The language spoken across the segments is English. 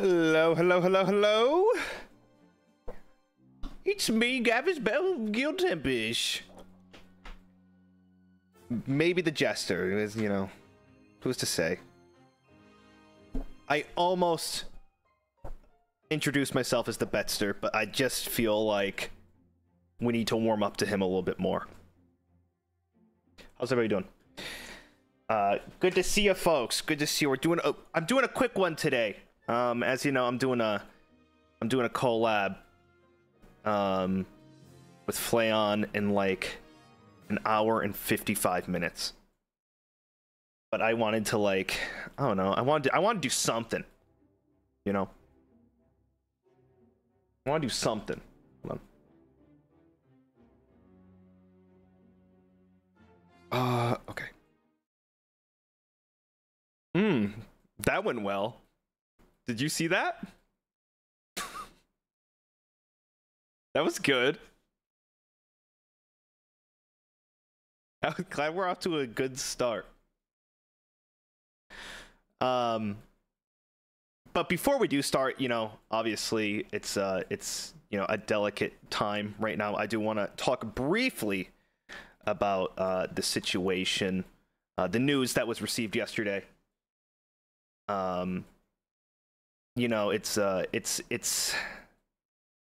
Hello, hello, hello, hello. It's me, Gavis Bettel Giltempish. Maybe the jester, is you know, who's to say? I almost introduced myself as the Bettster, but I just feel like we need to warm up to him a little bit more. How's everybody doing? Uh, good to see you, folks. Good to see you. We're doing. A, I'm doing a quick one today. Um, as you know, I'm doing a, I'm doing a collab, um, with Flayon in like an hour and 55 minutes. But I wanted to like, I don't know. I wanted, to, I want to do something, you know. I want to do something. Hold on. Uh, okay. Hmm, that went well. Did you see that? that was good. I'm glad we're off to a good start. Um, but before we do start, you know, obviously it's uh, it's you know a delicate time right now. I do want to talk briefly about uh, the situation, uh, the news that was received yesterday. Um, you know, it's uh it's it's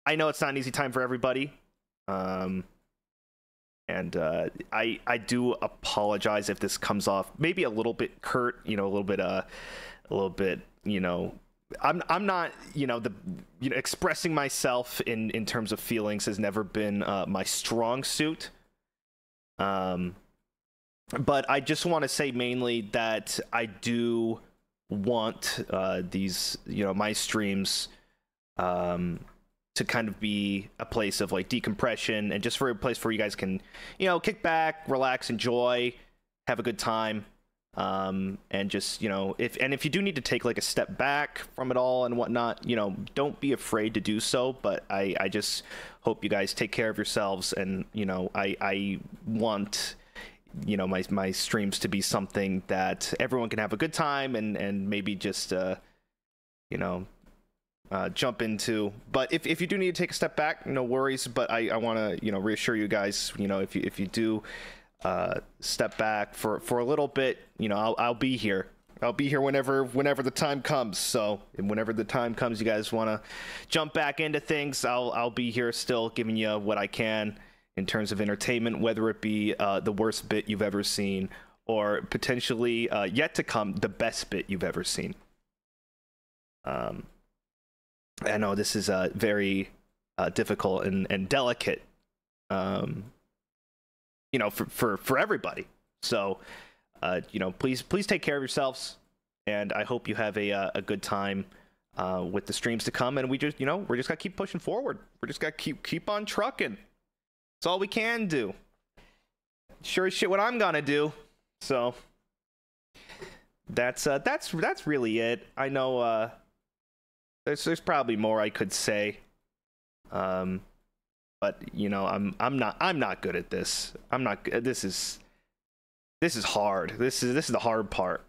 I know it's not an easy time for everybody. Um and uh I I do apologize if this comes off maybe a little bit curt, you know, a little bit uh a little bit, you know, I'm I'm not you know the you know expressing myself in in terms of feelings has never been uh, my strong suit. Um, but I just want to say mainly that I do want uh, these, you know, my streams um, to kind of be a place of like decompression and just for a place where you guys can, you know, kick back, relax, enjoy, have a good time. Um, and just, you know, if and if you do need to take like a step back from it all and whatnot, you know, don't be afraid to do so. But I, I just hope you guys take care of yourselves and, you know, I, I want you know my my streams to be something that everyone can have a good time and and maybe just uh you know uh, jump into. But if, if you do need to take a step back no worries. But i, I want to you know reassure you guys you know if you if you do uh, step back for for a little bit you know I'll, I'll be here. I'll be here whenever whenever the time comes. So whenever the time comes, you guys want to jump back into things, I'll I'll be here still giving you what I can in terms of entertainment, whether it be uh, the worst bit you've ever seen or potentially uh, yet to come the best bit you've ever seen. Um, I know this is uh, very uh, difficult and, and delicate, um, you know, for, for, for everybody. So, uh, you know, please please take care of yourselves, and I hope you have a uh, a good time uh, with the streams to come. And we just, you know, we're just gonna keep pushing forward. We're just gonna keep keep on trucking. It's all we can do. Sure as shit what I'm gonna do. So that's uh that's that's really it. I know uh there's there's probably more I could say. Um but you know, I'm I'm not I'm not good at this. I'm not this is this is hard. This is this is the hard part.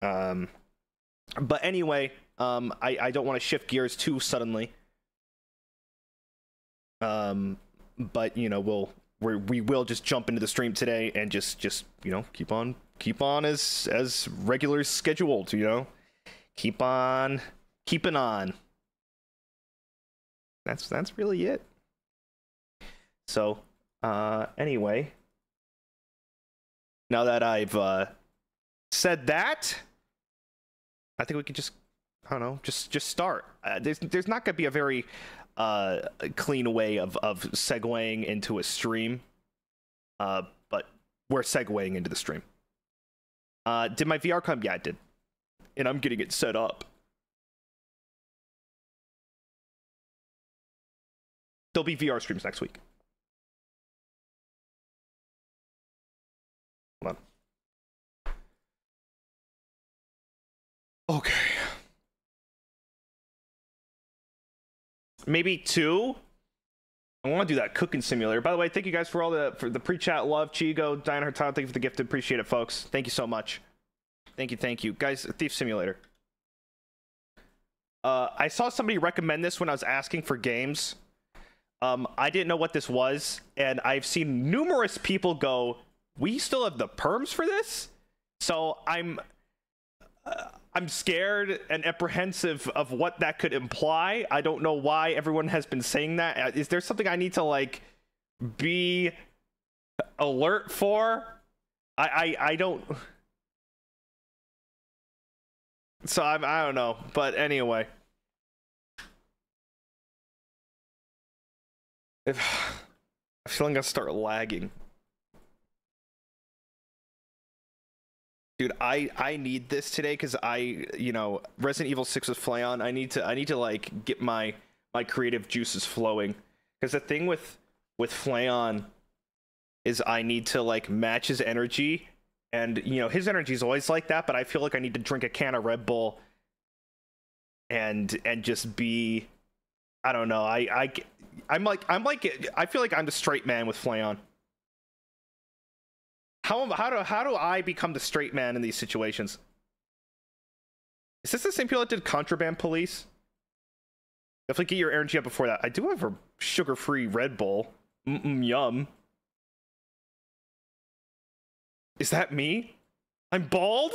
Um but anyway, um I I don't want to shift gears too suddenly. Um, but you know, we'll we we will just jump into the stream today and just just you know keep on keep on as as regular scheduled. You know, keep on keeping on. that's that's really it. So, uh, anyway, now that I've uh, said that, I think we can just I don't know, just just start. Uh, there's there's not gonna be a very uh, clean way of of segueing into a stream, uh, but we're segueing into the stream. Uh, did my VR come? Yeah, it did, and I'm getting it set up. There'll be VR streams next week. Hold on. Okay. Maybe two. I want to do that cooking simulator. By the way, thank you guys for all the for the pre-chat love. Chigo, Diana Hurtado, thank you for the gift. Appreciate it, folks. Thank you so much. Thank you, thank you, guys. Thief Simulator. Uh, I saw somebody recommend this when I was asking for games. Um, I didn't know what this was, and I've seen numerous people go, "We still have the perms for this." So I'm. Uh, I'm scared and apprehensive of what that could imply. I don't know why everyone has been saying that. Uh, there something I need to like be alert for? I I, I don't. So I'm I don't know, but anyway. If I feel like I start lagging. Dude i i need this today because i you know resident evil 6 with flayon i need to i need to like get my my creative juices flowing. Because the thing with with flayon is i need to like match his energy. And you know his energy is always like that but i feel like i need to drink a can of red bull and and just be i don't know. I i i'm like i'm like i feel like i'm the straight man with flayon how how do how do I become the straight man in these situations? Is this the same people that did Contraband Police? Definitely get your energy up before that. I do have a sugar-free Red Bull. Mm-mm, yum. Is that me? I'm bald?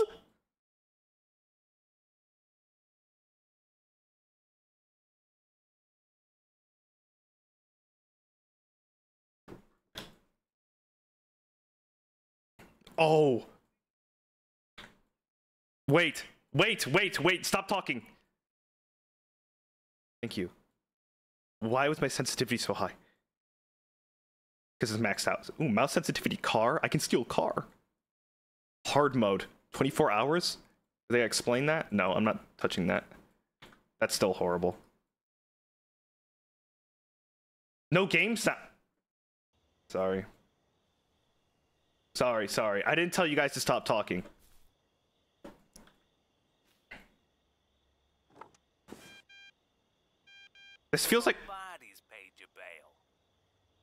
Oh. Wait, wait, wait, wait, stop talking. Thank you. Why was my sensitivity so high? Because it's maxed out. Ooh, mouse sensitivity car? I can steal car. Hard mode. 24 hours? Did they explain that? No, I'm not touching that. That's still horrible. No game sound. Sorry. Sorry, sorry. I didn't tell you guys to stop talking. This feels like Bodies paid your bail.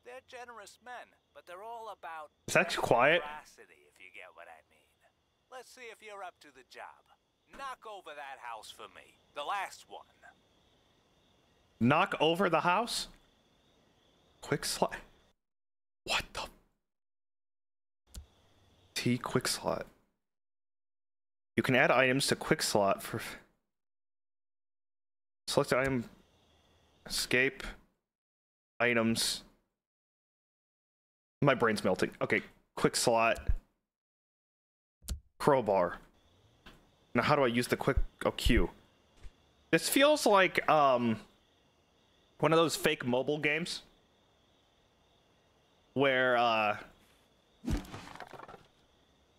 They're generous men, but they're all about Is that quiet? if you get what I mean. Let's see if you're up to the job. Knock over that house for me. The last one. knock over the house? Quick slide. What the? Quick slot. You can add items to quick slot for select item escape items. My brain's melting. Okay, quick slot. Crowbar. Now how do I use the quick oh Q? This feels like um one of those fake mobile games where uh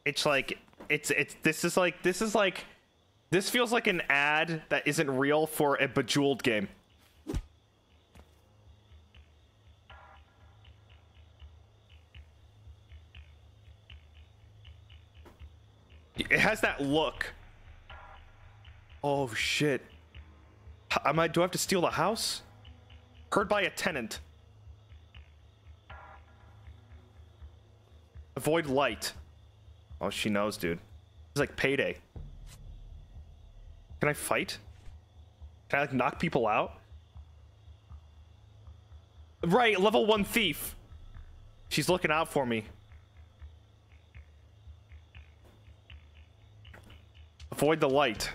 it's like it's it's this is like this is like this feels like an ad that isn't real for a bejeweled game. It has that look. Oh shit. Am I do I have to steal the house? Heard by a tenant. Avoid light. Oh, she knows, dude. It's like payday. Can I fight? Can I like knock people out? Right, level one thief. She's looking out for me. Avoid the light.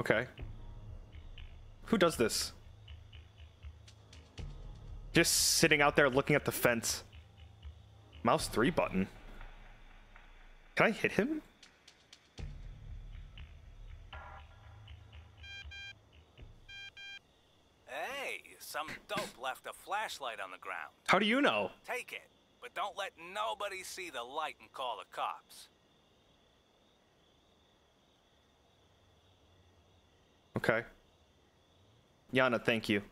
Okay. Who does this? Just sitting out there looking at the fence. Mouse 3 button. Can I hit him? Hey, some dope left a flashlight on the ground. How do you know? Take it, but don't let nobody see the light and call the cops. Okay. Yana, thank you.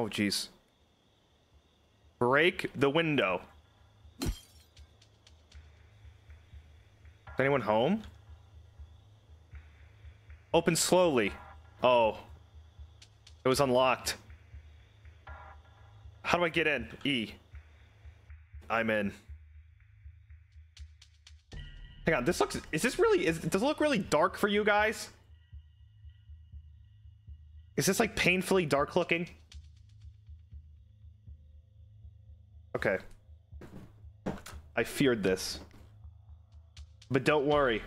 Oh, jeez. Break the window. Is anyone home? Open slowly. Oh. It was unlocked. How do I get in? E. I'm in. Hang on, this looks. Is this really? Is, does it look really dark for you guys? Is this like painfully dark looking? Okay. I feared this. But don't worry.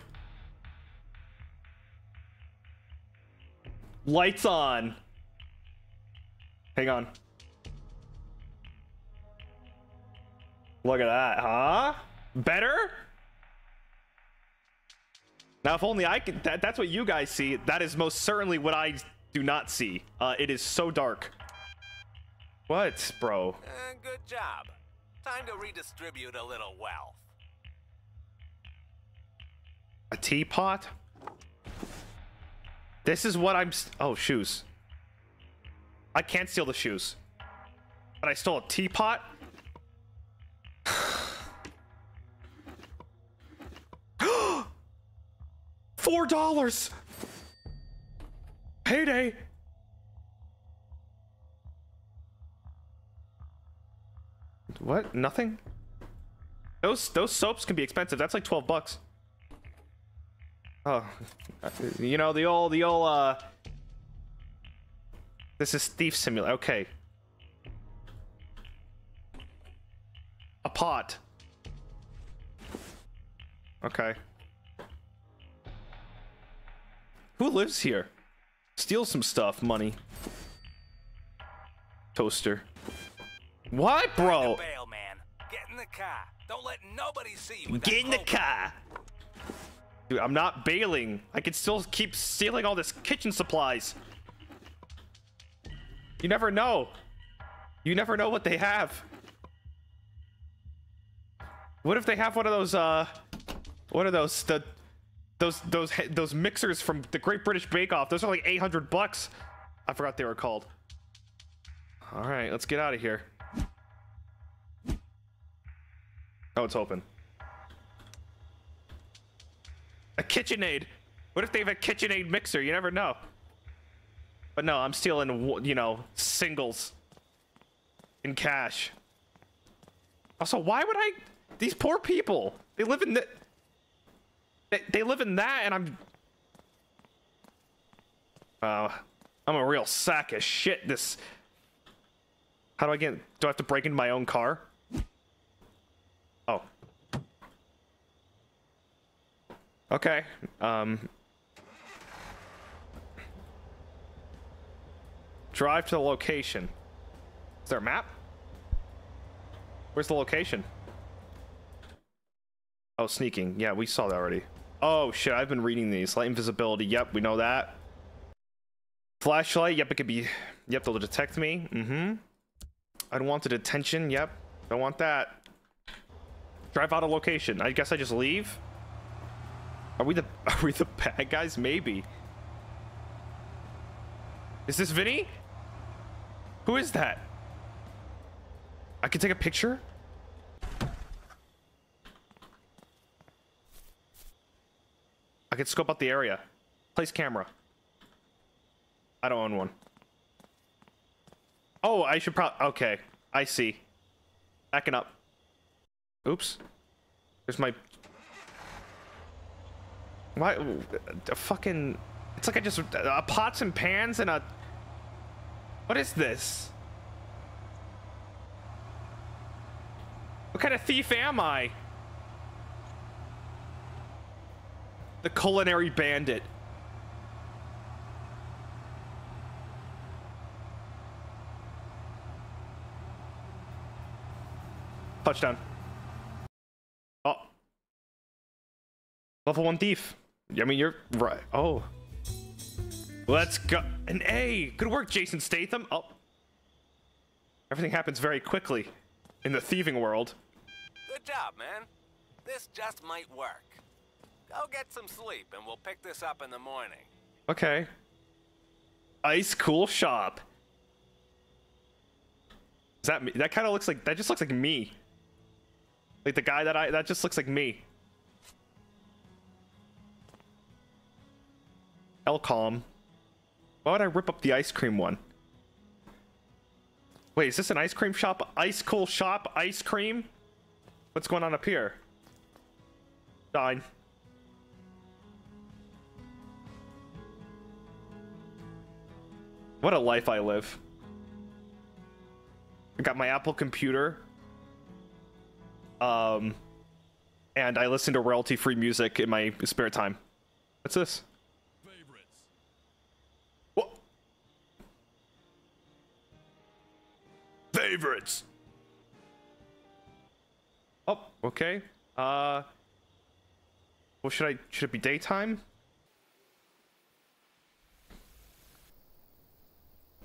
Lights on. Hang on. Look at that, huh? Better? Now, if only I could. That, that's what you guys see. That is most certainly what I do not see. Uh, it is so dark. What, bro? Uh, good job. Time to redistribute a little wealth. A teapot? This is what I'm. Oh, shoes. I can't steal the shoes. But I stole a teapot? Four dollars! Payday! What? Nothing? Those those soaps can be expensive. That's like 12 bucks. Oh, you know the old the old uh. This is thief simulator. Okay. A pot. Okay. Who lives here? Steal some stuff, money. Toaster. What, bro? Bail, man. Get in the car. Don't let nobody see you. Get in the car. Dude, I'm not bailing. I can still keep stealing all this kitchen supplies. You never know. You never know what they have. What if they have one of those, uh, what are those, the, those, those, those mixers from the Great British Bake Off? Those are like 800 bucks. I forgot they were called. All right, let's get out of here. Oh, it's open. A KitchenAid. What if they have a KitchenAid mixer? You never know. But no, I'm stealing, you know, singles in cash. Also, why would I? These poor people. They live in the. They, they live in that, and I'm. Wow, I'm a real sack of shit. This. How do I get? Do I have to break into my own car? Oh. Okay. Um. Drive to the location. Is there a map? Where's the location? Oh, sneaking. Yeah, we saw that already. Oh, shit. I've been reading these. Light invisibility. Yep, we know that. Flashlight. Yep, it could be... Yep, they'll detect me. Mm-hmm. Unwanted attention. Yep. Don't want that. Drive out of location. I guess I just leave? Are we the are we the bad guys? Maybe. Is this Vinny? Who is that? I can take a picture? I can scope out the area. Place camera. I don't own one. Oh, I should probably... Okay. I see. Backing up. Oops. There's my... Why? A fucking... It's like I just... Uh, pots and pans and a... What is this? What kind of thief am I? The culinary bandit. Touchdown. Oh. Level one thief. I mean, you're right. Oh. Let's go. An A. Good work, Jason Statham. Oh. Everything happens very quickly in the thieving world. Good job, man. This just might work. Go get some sleep, and we'll pick this up in the morning. Okay. Ice cool shop. Is that me? That kind of looks like that just looks like me. Like the guy that I that just looks like me. Elcom. Why would I rip up the ice cream one? Wait, is this an ice cream shop? Ice cool shop ice cream? What's going on up here? Dine. What a life I live. I got my Apple computer. Um, and I listen to royalty free music in my spare time. What's this? Favorites. Oh, okay. Uh, well, should I? Should it be daytime?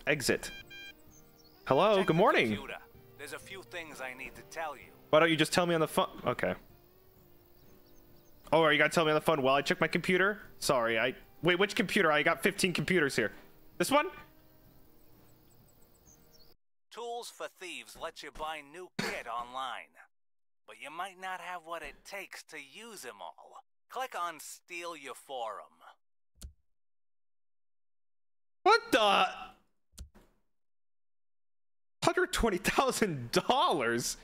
Exit. Hello. Check good morning. computer. There's a few things I need to tell you. Why don't you just tell me on the phone? Okay. Oh, are you gonna tell me on the phone while I check my computer? Sorry, I wait. Which computer? I got 15 computers here. This one? Tools for Thieves lets you buy new kit online. But you might not have what it takes to use them all. Click on Steal Your Forum. What the? Hundred twenty thousand dollars.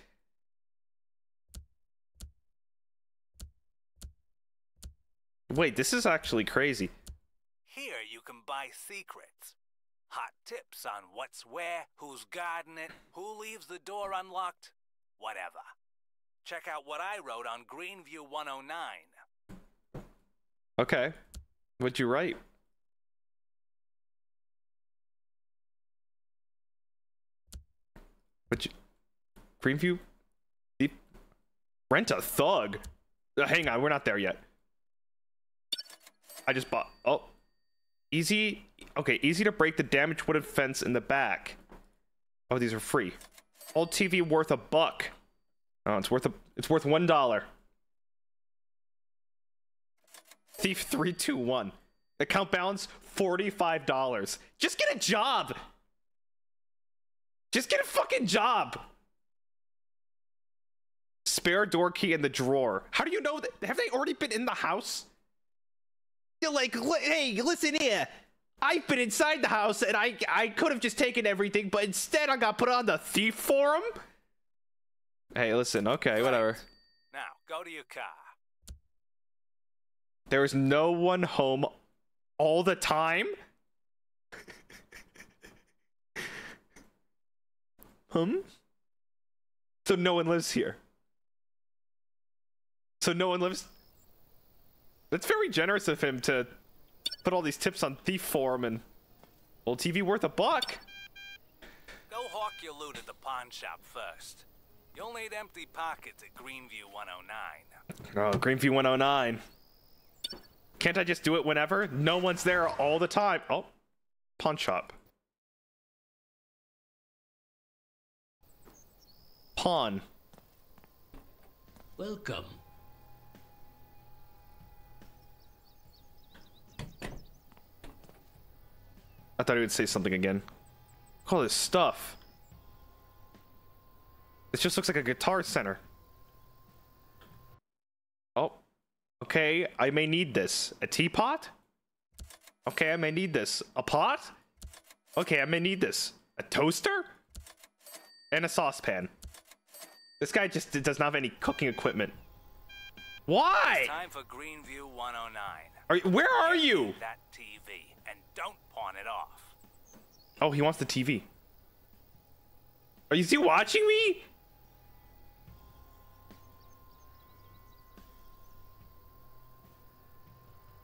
Wait, this is actually crazy. Here you can buy secrets. Hot tips on what's where, who's guarding it, who leaves the door unlocked, whatever. Check out what I wrote on Greenview 109. Okay, what'd you write? What you? Greenview? Deep? Rent a thug? Uh, hang on, we're not there yet. I just bought. Oh, easy. Okay, easy to break the damaged wooden fence in the back. Oh, these are free. Old TV worth a buck. Oh, it's worth a. It's worth one dollar. Thief three two one. Account balance forty five dollars. Just get a job. Just get a fucking job. Spare door key in the drawer. How do you know that? Have they already been in the house? You're like, "Li- hey, listen here. I've been inside the house and I I could have just taken everything, but instead I got put on the thief forum. Hey, listen. Okay, whatever. Now, go to your car. There is no one home all the time. hmm? So no one lives here. So no one lives. That's very generous of him to put all these tips on Thief Forum and old TV worth a buck. Go hawk your loot at the pawn shop first. You'll need empty pockets at Greenview 109. Oh, Greenview 109. Can't I just do it whenever? No one's there all the time. Oh, pawn shop. Pawn. Welcome. I thought he would say something again. Look at all this stuff. This just looks like a guitar center. Oh. Okay, I may need this. A teapot? Okay, I may need this. A pot? Okay, I may need this. A toaster? And a saucepan. This guy just does not have any cooking equipment. Why? Time for Greenview 109. Are, you- where are you? That TV, and don't pawn it off. Oh, he wants the TV. Are you still watching me?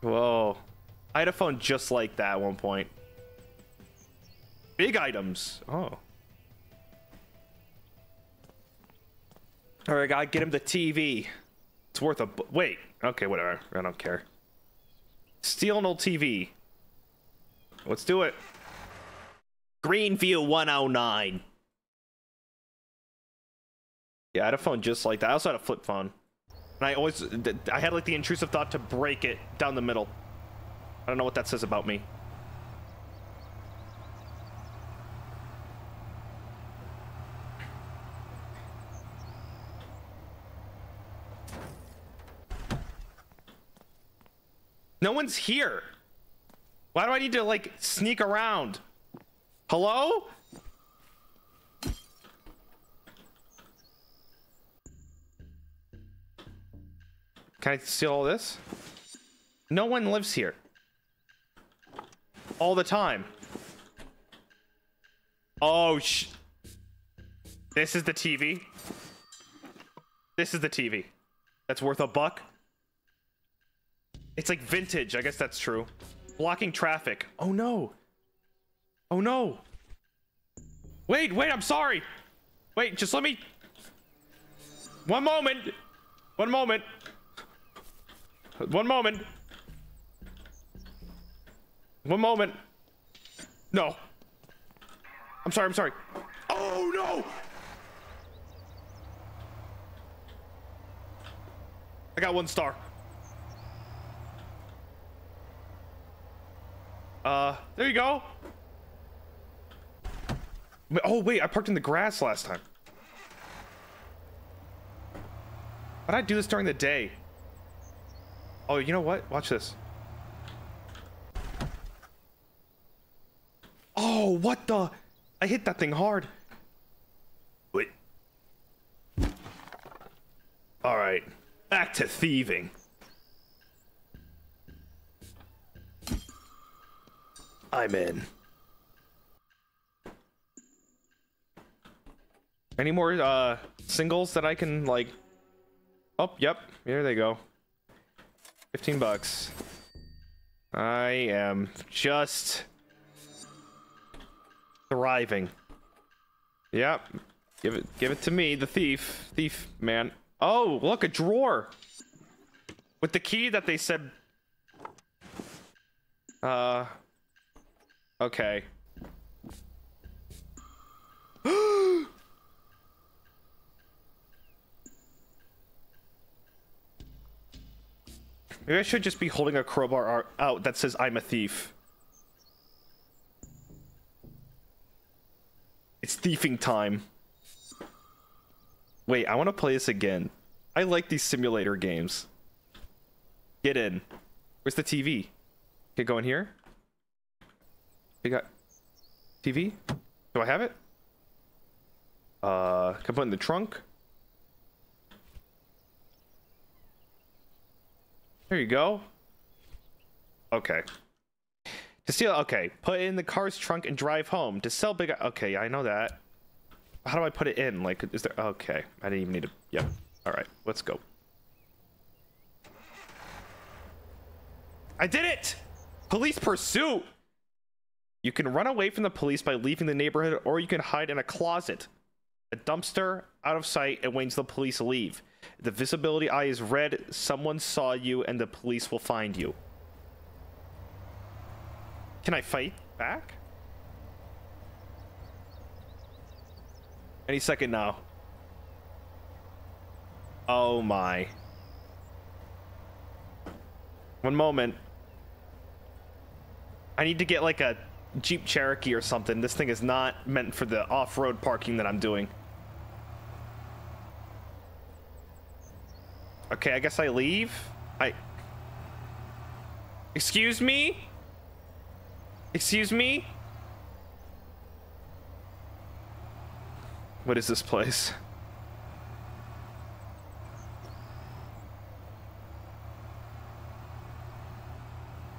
Whoa. I had a phone just like that at one point. Big items. Oh. All right, I gotta get him the TV. It's worth a wait. Okay, whatever. I don't care. Steal an old TV. Let's do it. Greenview 109. Yeah, I had a phone just like that. I also had a flip phone. And I always, I had like the intrusive thought to break it down the middle. I don't know what that says about me. No one's here. Why do I need to like sneak around? Hello? Can I steal all this? No one lives here. All the time. Oh, sh. This is the TV. This is the TV. That's worth a buck. It's like vintage. I guess that's true. Blocking traffic. Oh no. Oh no. Wait, wait, I'm sorry. Wait, just let me. One moment. One moment. One moment. One moment. No. I'm sorry, I'm sorry. Oh no! I got one star. Uh, there you go. Oh, wait, I parked in the grass last time. Why'd I do this during the day? Oh, you know what? Watch this. Oh, what the? I hit that thing hard. Wait. All right, back to thieving. I'm in. Any more uh singles that I can like Oh, yep. Here they go. 15 bucks. I am just thriving. Yep. Give it give it to me, the thief. Thief, man. Oh, look, a drawer. With the key that they said uh Okay. Maybe I should just be holding a crowbar out that says I'm a thief. It's thieving time. Wait, I want to play this again. I like these simulator games. Get in. Where's the TV? Okay, go in here. We got TV. Do I have it? Uh, can I put in the trunk? There you go. Okay. To steal, okay. Put in the car's trunk and drive home. To sell big, okay, I know that. How do I put it in? Like, is there, okay. I didn't even need to, yep. All right, let's go. I did it! Police pursuit! You can run away from the police by leaving the neighborhood, or you can hide in a closet. A dumpster, out of sight, and waits the police leave. If the visibility eye is red, someone saw you, and the police will find you. Can I fight back? Any second now. Oh my. One moment. I need to get like a Jeep Cherokee or something. This thing is not meant for the off-road parking that I'm doing. Okay, I guess I leave. I... Excuse me? Excuse me? What is this place?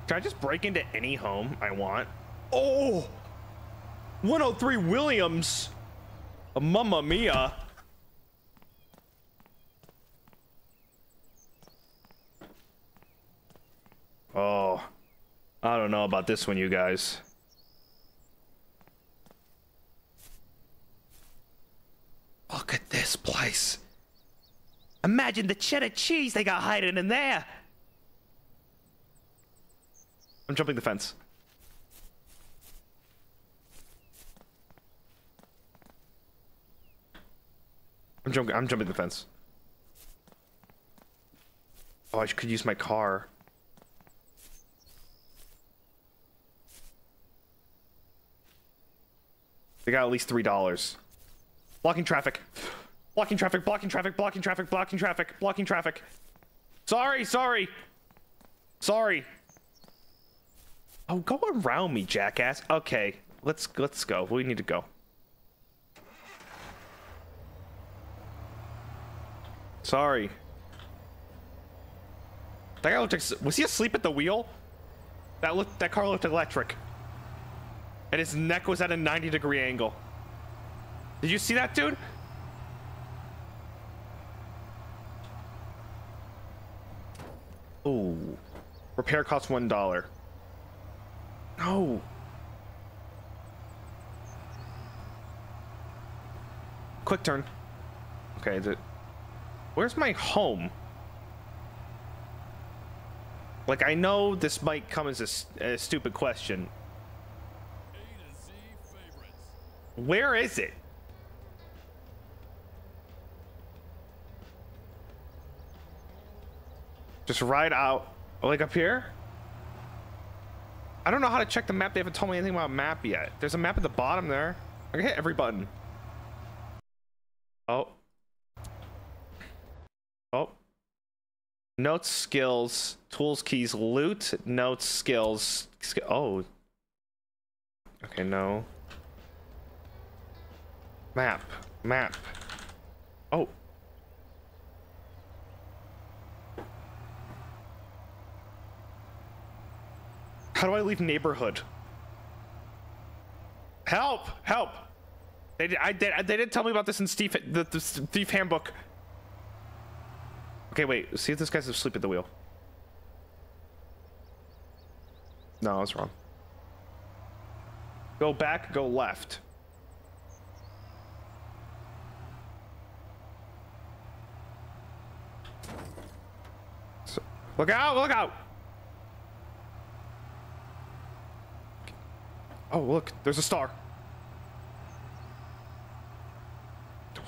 Can I just break into any home I want? Oh! 103 Williams! A mamma mia! Oh, I don't know about this one, you guys. Look at this place. Imagine the cheddar cheese they got hiding in there. I'm jumping the fence. I'm jumping. I'm jumping the fence. Oh, I could use my car. They got at least three dollars. Blocking traffic. Blocking traffic. Blocking traffic. Blocking traffic. Blocking traffic. Blocking traffic. Sorry. Sorry. Sorry. Oh, go around me, jackass. Okay, let's let's go. We need to go. Sorry. That guy looked. Ex- was he asleep at the wheel? That looked. That car looked electric. And his neck was at a 90 degree angle. Did you see that, dude? Oh. Repair costs one dollar. No. Quick turn. Okay, is it? Where's my home? Like, I know this might come as a stupid question. Where is it? Just right out, like up here? I don't know how to check the map. They haven't told me anything about a map yet. There's a map at the bottom there. I can hit every button. Oh. Oh. Notes, skills, tools, keys, loot, notes, skills. Sk oh. Okay, no. Map. Map. Oh. How do I leave neighborhood? Help! Help! They did, I did, they didn't tell me about this in Steve, the, the Thief Handbook. Okay, wait. See if this guy's asleep at the wheel. No, I was wrong. Go back, go left. So, look out, look out! Oh, look, there's a star.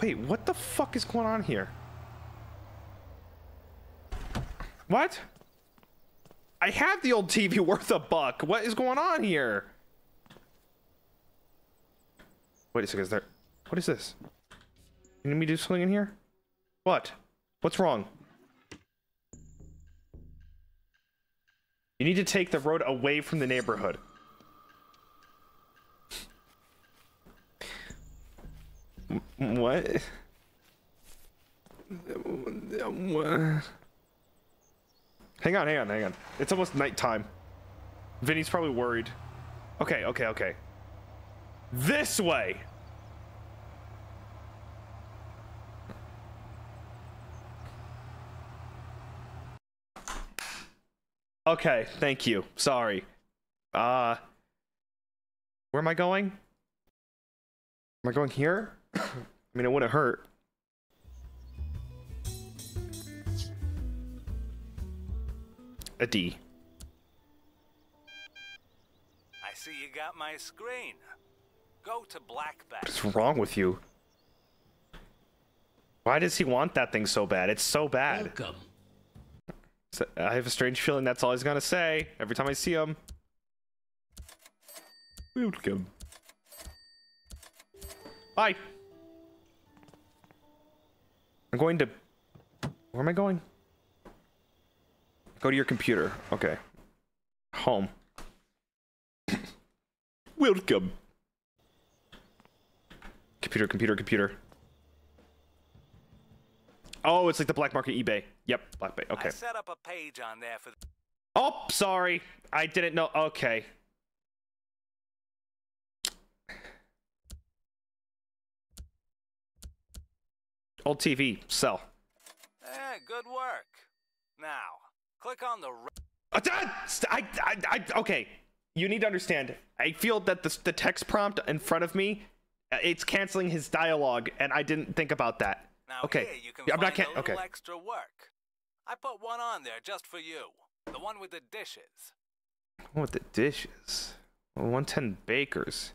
Wait, what the fuck is going on here? What? I have the old TV worth a buck. What is going on here? Wait a second, is there... What is this? Me to do something in here? What? What's wrong? You need to take the road away from the neighborhood. What? What? Hang on, hang on, hang on. It's almost nighttime. Vinny's probably worried. Okay, okay, okay. This way! Okay, thank you. Sorry. Uh... Where am I going? Am I going here? I mean, it wouldn't hurt. A D. I see you got my screen. Go to Black Bay. What's wrong with you? Why does he want that thing so bad? It's so bad. Welcome. So- I have a strange feeling that's all he's gonna say every time I see him. Welcome. Bye. I'm going to. Where am I going? Go to your computer. Okay. Home. Welcome. Computer, computer, computer. Oh, it's like the black market eBay. Yep, black bay. Okay. I set up a page on there for. Oh, sorry. I didn't know. Okay. Old TV, sell. Eh, good work. Now, click on the. Uh, I, I, I, okay, you need to understand. I feel that the, the text prompt in front of me, uh, it's canceling his dialogue, and I didn't think about that. Now okay, here you can I'm find not can- a okay. extra work. I put one on there just for you. The one with the dishes. With the dishes, 110 bakers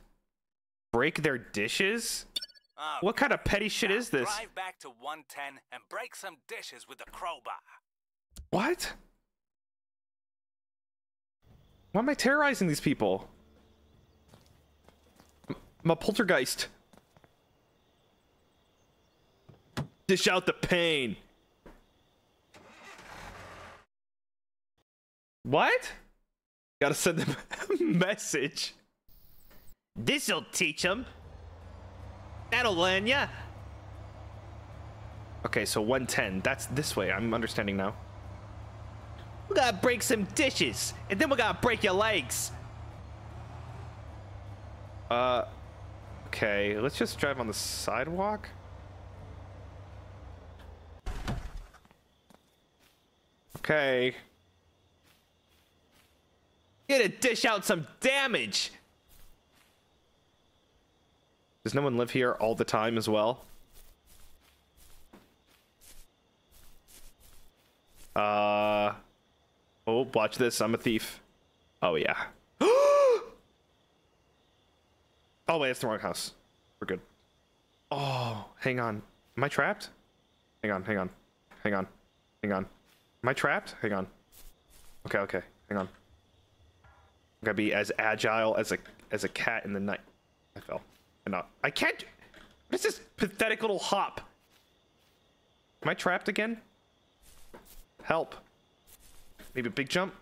break their dishes. Oh, What kind of petty shit is this? Drive back to 110 and break some dishes with the crowbar. What? Why am I terrorizing these people? I'm a poltergeist. Dish out the pain. What? Gotta send them a message. This'll teach them. That'll learn ya. Okay, so 110. That's this way. I'm understanding now. We gotta break some dishes, and then we gotta break your legs. Uh, okay, let's just drive on the sidewalk. Okay. Get to dish out some damage. Does no one live here all the time as well? Uh. Oh, watch this. I'm a thief. Oh, yeah. oh, wait, it's the wrong house. We're good. Oh, hang on. Am I trapped? Hang on, hang on. Hang on. Hang on. Am I trapped? Hang on. Okay, okay. Hang on. I'm gonna be as agile as a as a cat in the night. I fell. I'm not. I can't. What is this pathetic little hop? Am I trapped again? Help. Maybe a big jump?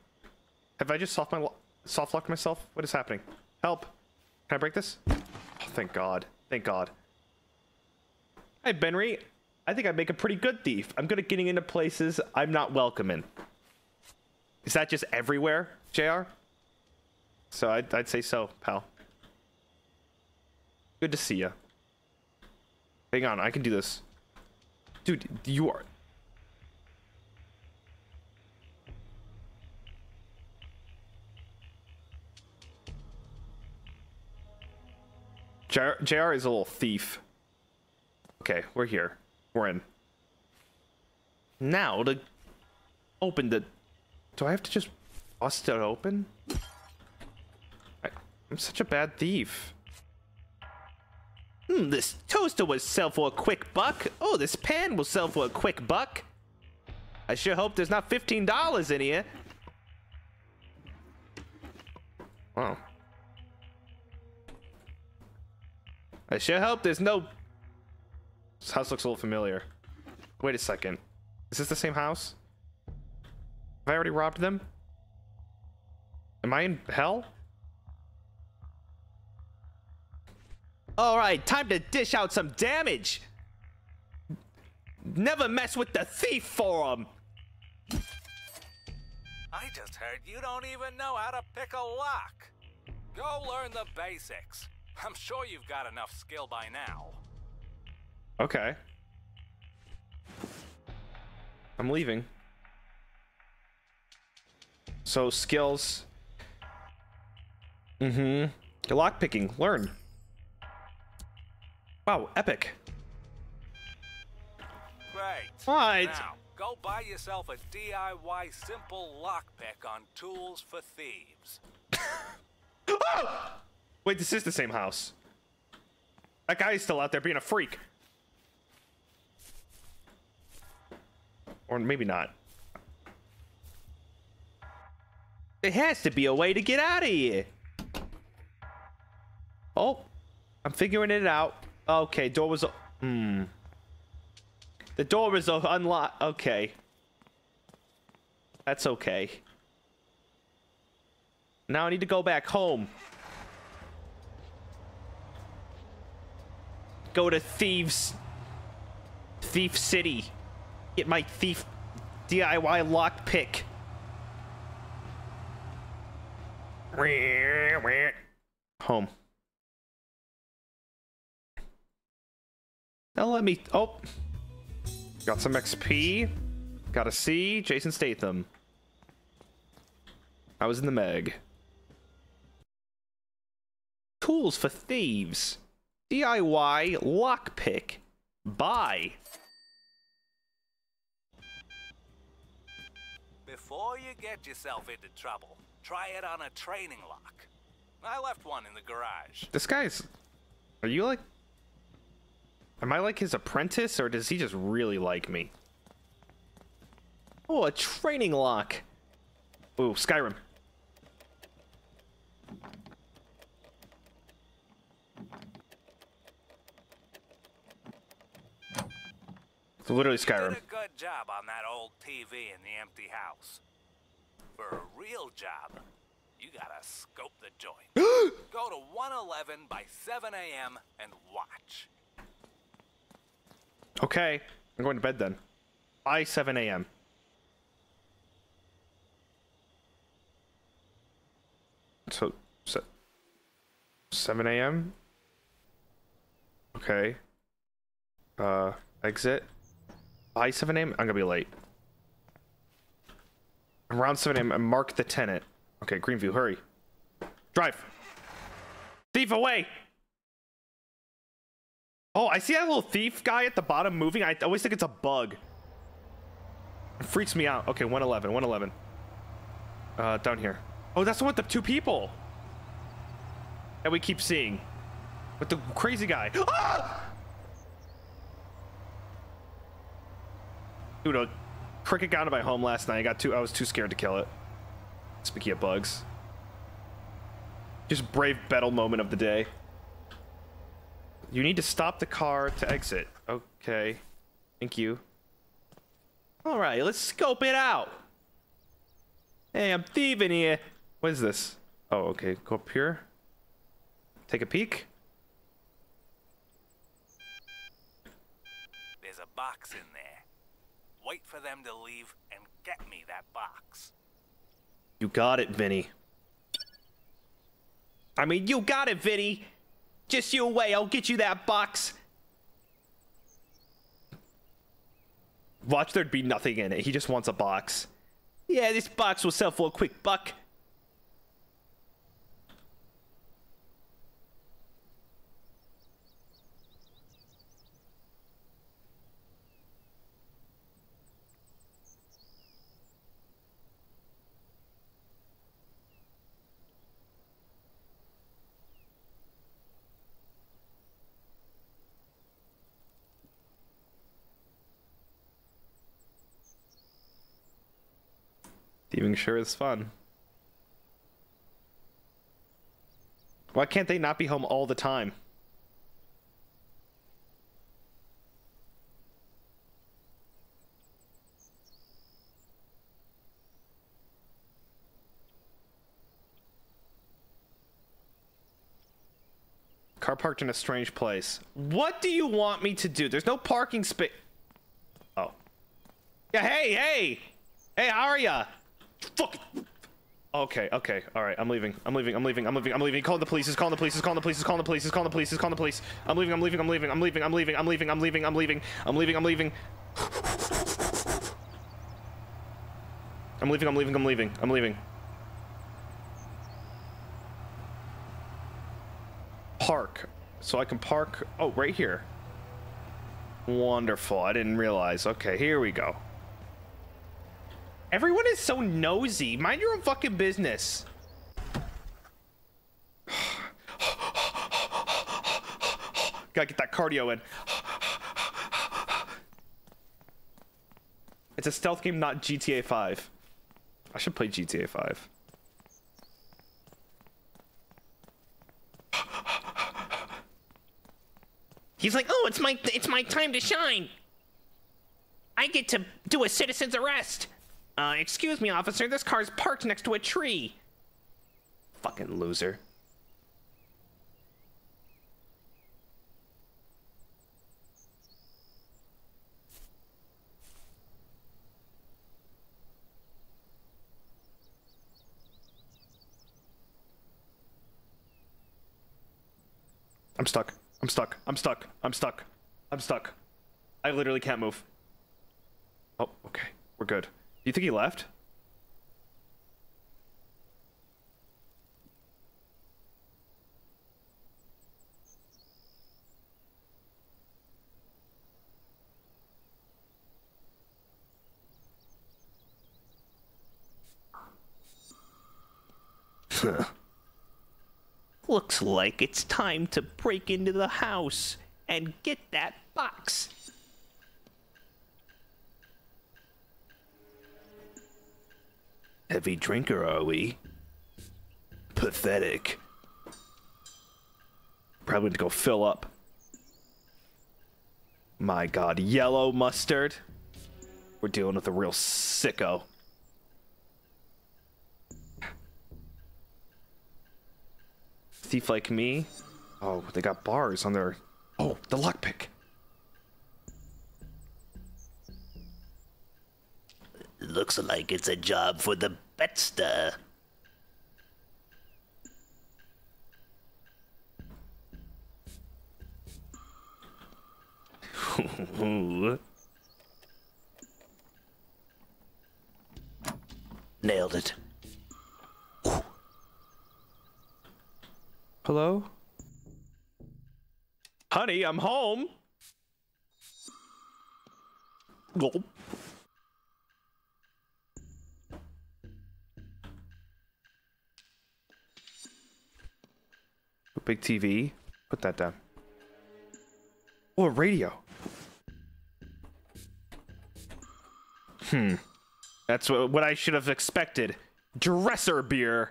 Have I just soft my soft locked myself? What is happening? Help. Can I break this? Oh, thank God. Thank God. Hi, Benry. I think I make a pretty good thief. I'm good at getting into places I'm not welcome in. Is that just everywhere, JR? So I'd, I'd say so, pal. Good to see ya. Hang on, I can do this. Dude, you are... JR, JR is a little thief. Okay, we're here. We're in. Now to open the. Do I have to just bust it open? I, I'm such a bad thief. Hmm, this toaster will sell for a quick buck. Oh, this pan will sell for a quick buck. I sure hope there's not $15 in here. Wow. I sure hope there's no. This house looks a little familiar. Wait a second. Is this the same house? Have I already robbed them? Am I in hell? Alright, time to dish out some damage! Never mess with the thief forum! I just heard you don't even know how to pick a lock. Go learn the basics. I'm sure you've got enough skill by now. Okay. I'm leaving. So skills. Mm-hmm. Lockpicking. Learn. Wow, epic. Great. What? Now, go buy yourself a DIY simple lockpick on Tools for Thieves. Wait, this is the same house. That guy is still out there being a freak. Or maybe not. There has to be a way to get out of here. Oh, I'm figuring it out. Okay, door was. Hmm. The door was unlocked. Okay. That's okay. Now I need to go back home. Go to Thieves. Thief City. Get my thief DIY lockpick. Home. Now let me. Oh. Got some XP. Got a C. Jason Statham. I was in the Meg. Tools for thieves. DIY lockpick. Buy. Before you get yourself into trouble, try it on a training lock. I left one in the garage. This guy's. Are you like. Am I like his apprentice, or does he just really like me? Oh, a training lock. Ooh, Skyrim. Literally Skyrim. did a good job on that old TV in the empty house. For a real job, you gotta scope the joint. Go to 111 by 7 a.m. and watch. Okay, I'm going to bed then. By 7 a.m. So, so 7 a.m. Okay. Uh, exit. By 7 a.m. I'm gonna be late. Around 7 a.m. Mark the tenant. Okay, Greenview, hurry. Drive. Thief away. Oh, I see that little thief guy at the bottom moving. I always think it's a bug. It freaks me out. Okay, 111, 111. Uh, down here. Oh, that's the one with the two people that we keep seeing. With the crazy guy. Ah! Dude, cricket got into my home last night. I got too. I was too scared to kill it. Speaking of bugs. Just brave battle moment of the day. You need to stop the car to exit. Okay. Thank you. All right, let's scope it out. Hey, I'm thieving here. What is this? Oh, okay. Go up here. Take a peek. There's a box in there. Wait for them to leave and get me that box. You got it, Vinny. I mean, you got it, Vinny. Just you away. I'll get you that box. Watch there'd be nothing in it. He just wants a box. Yeah, this box will sell for a quick buck. Thieving sure is fun. Why can't they not be home all the time? Car parked in a strange place. What do you want me to do? There's no parking space. Oh. Yeah, hey, hey! Hey, how are ya? Fuck. Okay, okay, all right. I'm leaving. I'm leaving. I'm leaving. I'm leaving. I'm leaving. Calling the police. He's calling the police. He's calling the police. He's calling the police. He's calling the police. He's calling the police. I'm leaving. I'm leaving. I'm leaving. I'm leaving. I'm leaving. I'm leaving. I'm leaving. I'm leaving. I'm leaving. I'm leaving. I'm leaving. I'm leaving. I'm leaving. I'm leaving. Park. So I can park. Oh, right here. Wonderful. I didn't realize. Okay, here we go. Everyone is so nosy. Mind your own fucking business. Gotta get that cardio in. It's a stealth game, not GTA 5. I should play GTA 5. He's like, "Oh, it's my it's my time to shine. I get to do a citizen's arrest." Uh, excuse me, officer. This car's parked next to a tree. Fucking loser. I'm stuck. I'm stuck. I'm stuck. I'm stuck. I'm stuck. I literally can't move. Oh, okay. We're good you think he left? Looks like it's time to break into the house and get that box. Heavy drinker, are we? Pathetic. Probably to go fill up. My god, yellow mustard. We're dealing with a real sicko. Thief like me? Oh, they got bars on their. Oh, the lockpick. Looks like it's a job for the Bettster. Nailed it. Hello? Honey, I'm home. Gulp. Big TV. Put that down. Oh, a radio. Hmm. That's what, I should have expected. Dresser beer.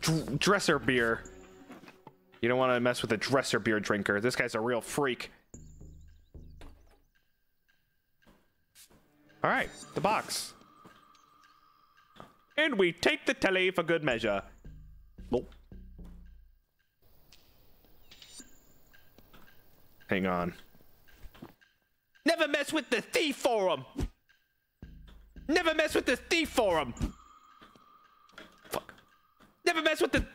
Dr- dresser beer. You don't want to mess with a dresser beer drinker. This guy's a real freak. All right, the box. And we take the telly for good measure. Well. Hang on. Never mess with the thief forum. Never mess with the thief forum. Fuck. Never mess with the.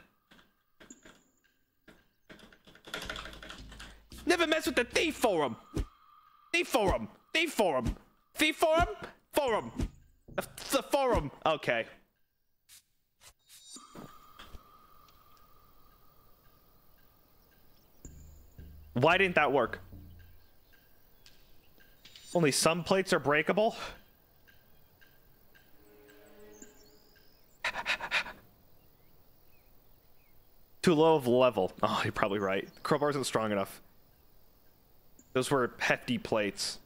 Never mess with the thief forum. Thief forum. Thief forum. Thief forum. Forum. The, forum. Okay. Why didn't that work? Only some plates are breakable? Too low of level. Oh, you're probably right. The Crowbar isn't strong enough. Those were hefty plates.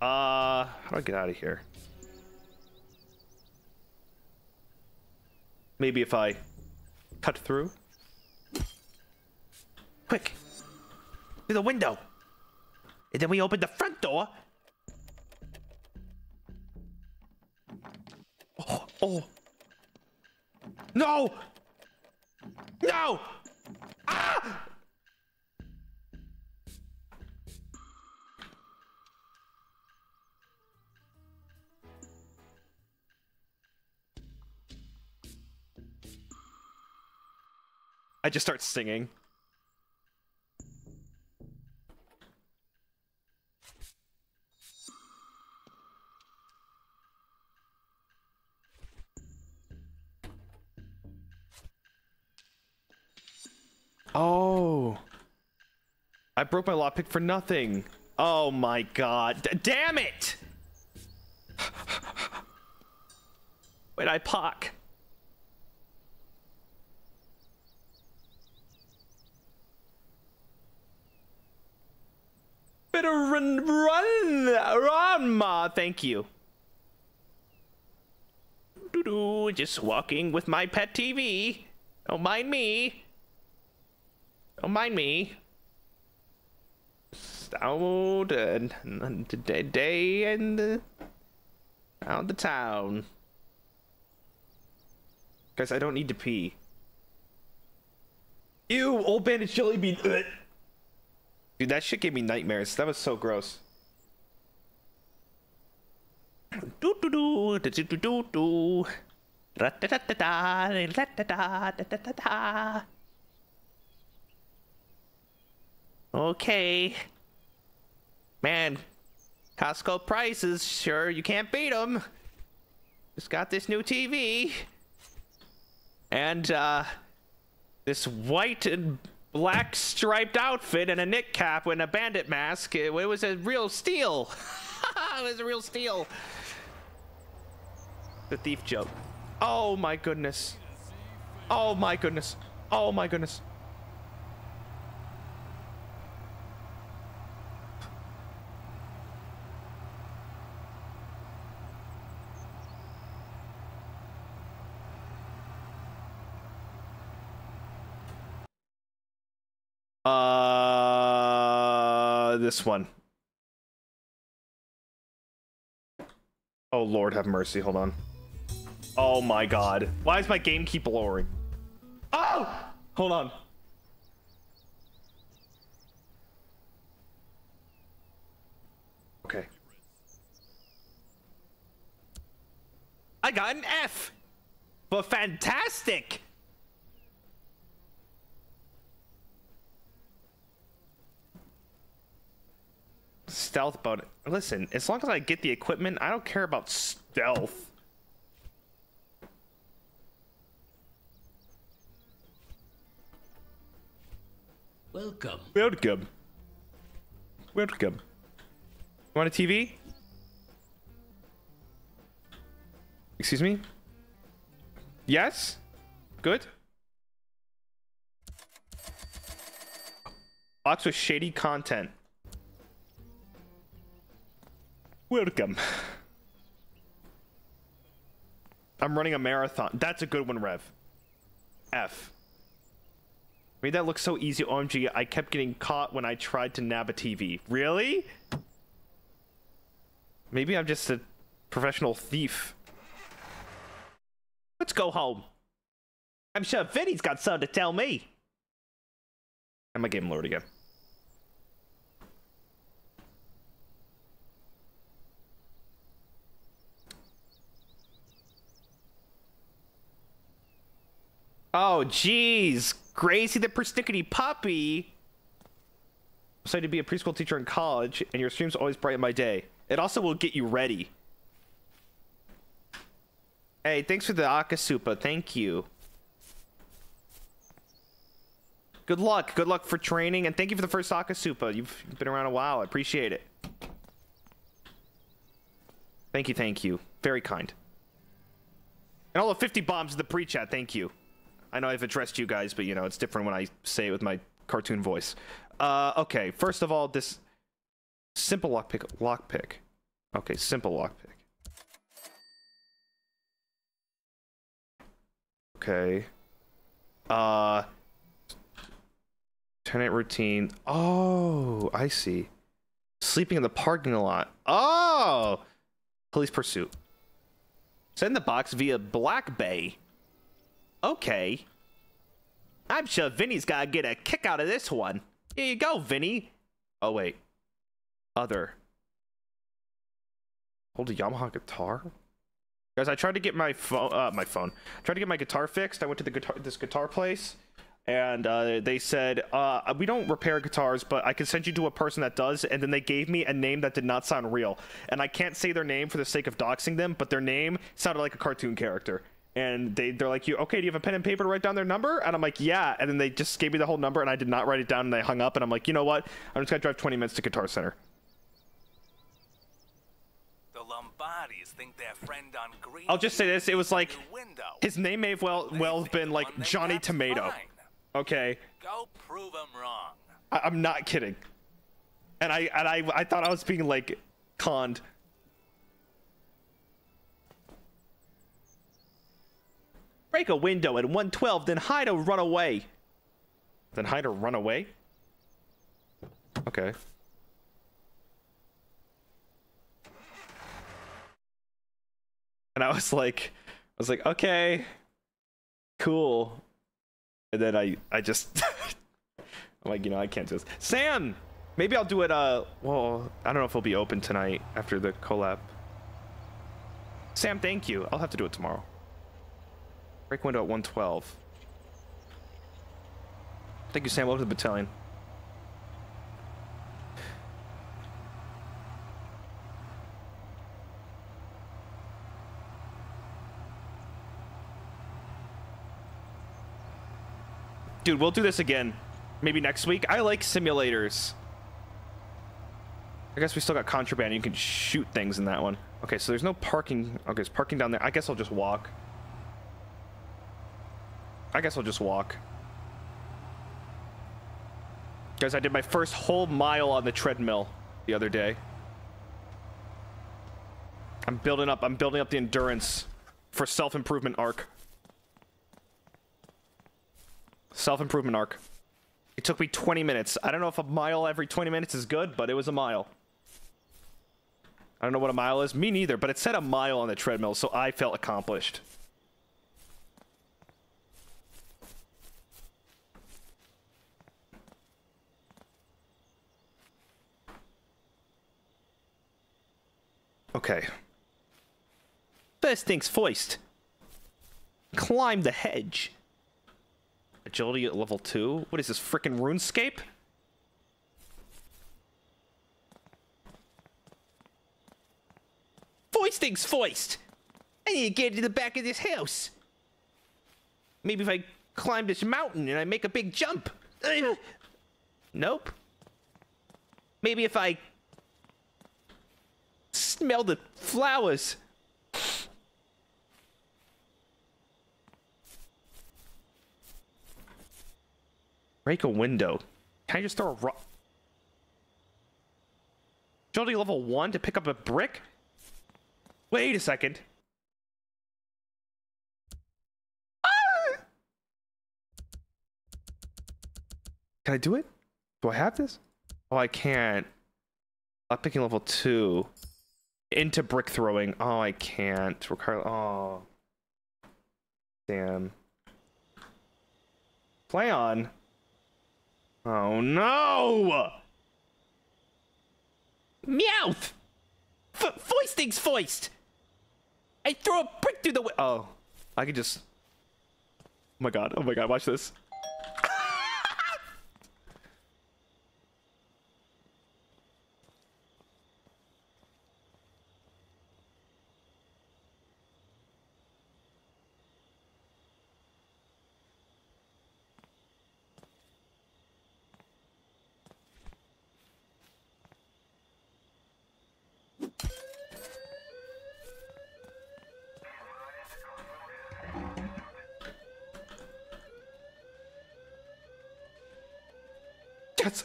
Uh, how do I get out of here? Maybe if I cut through? Quick! Through the window! And then we open the front door. Oh, oh. No! No! Ah! I just start singing. Oh. I broke my lockpick for nothing. Oh my god. D damn it! Wait, I pock. Better run, run, run, ma. Thank you. Doo doo, just walking with my pet TV. Don't mind me. Don't mind me. Out and day day and uh, out the town. Guys, I don't need to pee. Ew, old bandit jelly bean. Ugh. Dude, that shit gave me nightmares. That was so gross. Do do do do do do do. Ra-da-da-da-da, ra-da-da-da-da-da-da-da. Okay. Man, Costco prices, sure, you can't beat them. Just got this new TV. And, uh, this white and black striped outfit and a knit cap and a bandit mask. It, it was a real steal. it was a real steal. The thief joke. Oh my goodness. Oh my goodness. Oh my goodness. Uh, this one. Oh Lord, have mercy. Hold on. Oh my God. Why is my game keep lowering? Oh! Hold on. Okay. I got an F. But fantastic. Stealth boat. Listen, as long as I get the equipment, I don't care about stealth. Welcome. Welcome. Welcome. You want a TV? Excuse me? Yes? Good? Box with shady content. Welcome. I'm running a marathon. That's a good one, Rev. F. Made that look so easy, OMG. I kept getting caught when I tried to nab a TV. Really? Maybe I'm just a professional thief. Let's go home. I'm sure Vinny's got something to tell me. And my game load again. Oh, jeez. Gracie the persnickety puppy. I'm excited to be a preschool teacher in college, and your streams always brighten my day. It also will get you ready. Hey, thanks for the Akasupa. Thank you. Good luck. Good luck for training, and thank you for the first Akasupa. You've been around a while. I appreciate it. Thank you, thank you. Very kind. And all the 50 bombs in the pre-chat, thank you. I know I've addressed you guys, but you know, it's different when I say it with my cartoon voice. Uh, okay, first of all, this simple lockpick, lockpick. Okay, simple lockpick. Okay. Uh, tenant routine. Oh, I see. Sleeping in the parking lot. Oh, police pursuit. Send the box via Black Bay. Okay. I'm sure Vinny's gotta get a kick out of this one. Here you go, Vinny. Oh, wait. Other. Hold a Yamaha guitar? Guys, I tried to get my phone, uh, my phone. I tried to get my guitar fixed. I went to the guitar, this guitar place, and uh, they said, uh, we don't repair guitars, but I can send you to a person that does. And then they gave me a name that did not sound real. And I can't say their name for the sake of doxing them, but their name sounded like a cartoon character and they they're like you okay do you have a pen and paper to write down their number? And i'm like yeah. And then they just gave me the whole number and i did not write it down and they hung up and i'm like you know what? I'm just gonna drive 20 minutes to guitar center. The Lombardis think their friend on Green i'll just say this it was like his name may have well well have been like johnny tomato. fine. okay. Go prove 'em wrong. I, i'm not kidding. And i and i i thought i was being like conned break a window at 112 then hide or run away. Then hide or run away? Okay. And i was like i was like okay cool. And then i i just i'm like you know i can't do this. Sam maybe i'll do it uh well i don't know if it'll be open tonight after the collab. Sam thank you. I'll have to do it tomorrow break window at 112 thank you sam welcome to the battalion Dude, we'll do this again. Maybe next week. I like simulators. I guess we still got contraband. You can shoot things in that one. Okay, so there's no parking. Okay, there's parking down there. I guess I'll just walk. I guess I'll just walk. Guys, I did my first whole mile on the treadmill the other day. I'm building up, I'm building up the endurance for self-improvement arc. Self-improvement arc. It took me 20 minutes. I don't know if a mile every 20 minutes is good, but it was a mile. I don't know what a mile is. Me neither, but it said a mile on the treadmill, so I felt accomplished. Okay. First things first. Climb the hedge. Agility at level 2? What is this, frickin' RuneScape? First things first. I need to get to the back of this house. Maybe if I climb this mountain and I make a big jump. Nope. Maybe if I smell the flowers. Break a window. Can I just throw a rock? Agility level 1 to pick up a brick? Wait a second. Ah! Can I do it? Do I have this? Oh, I can't. I'm picking level 2. Into brick throwing. Oh, I can't. Require. Oh. Damn. Play on. Oh no! Meowth! Foisting's foist! I throw a brick through the Oh. I could just. Oh my god, oh my god, watch this. That's.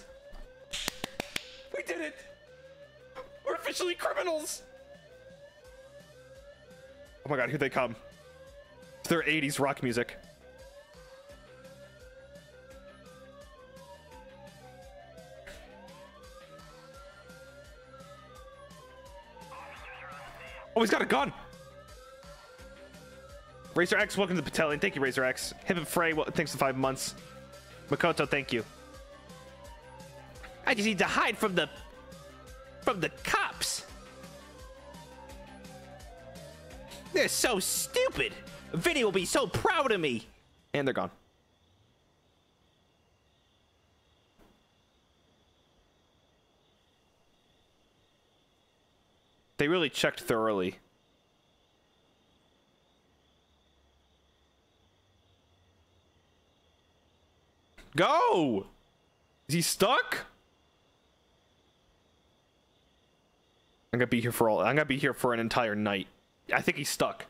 We did it! We're officially criminals! Oh my god, here they come. It's their 80s rock music. Oh, he's got a gun! Razor X, welcome to the battalion. Thank you, Razor X. Hip and Frey, well, thanks for five months. Makoto, thank you. I just need to hide from the from the cops. They're so stupid. Vinny will be so proud of me. And they're gone. They really checked thoroughly. Go! Is he stuck? I'm gonna be here for all. I'm gonna be here for an entire night. I think he's stuck.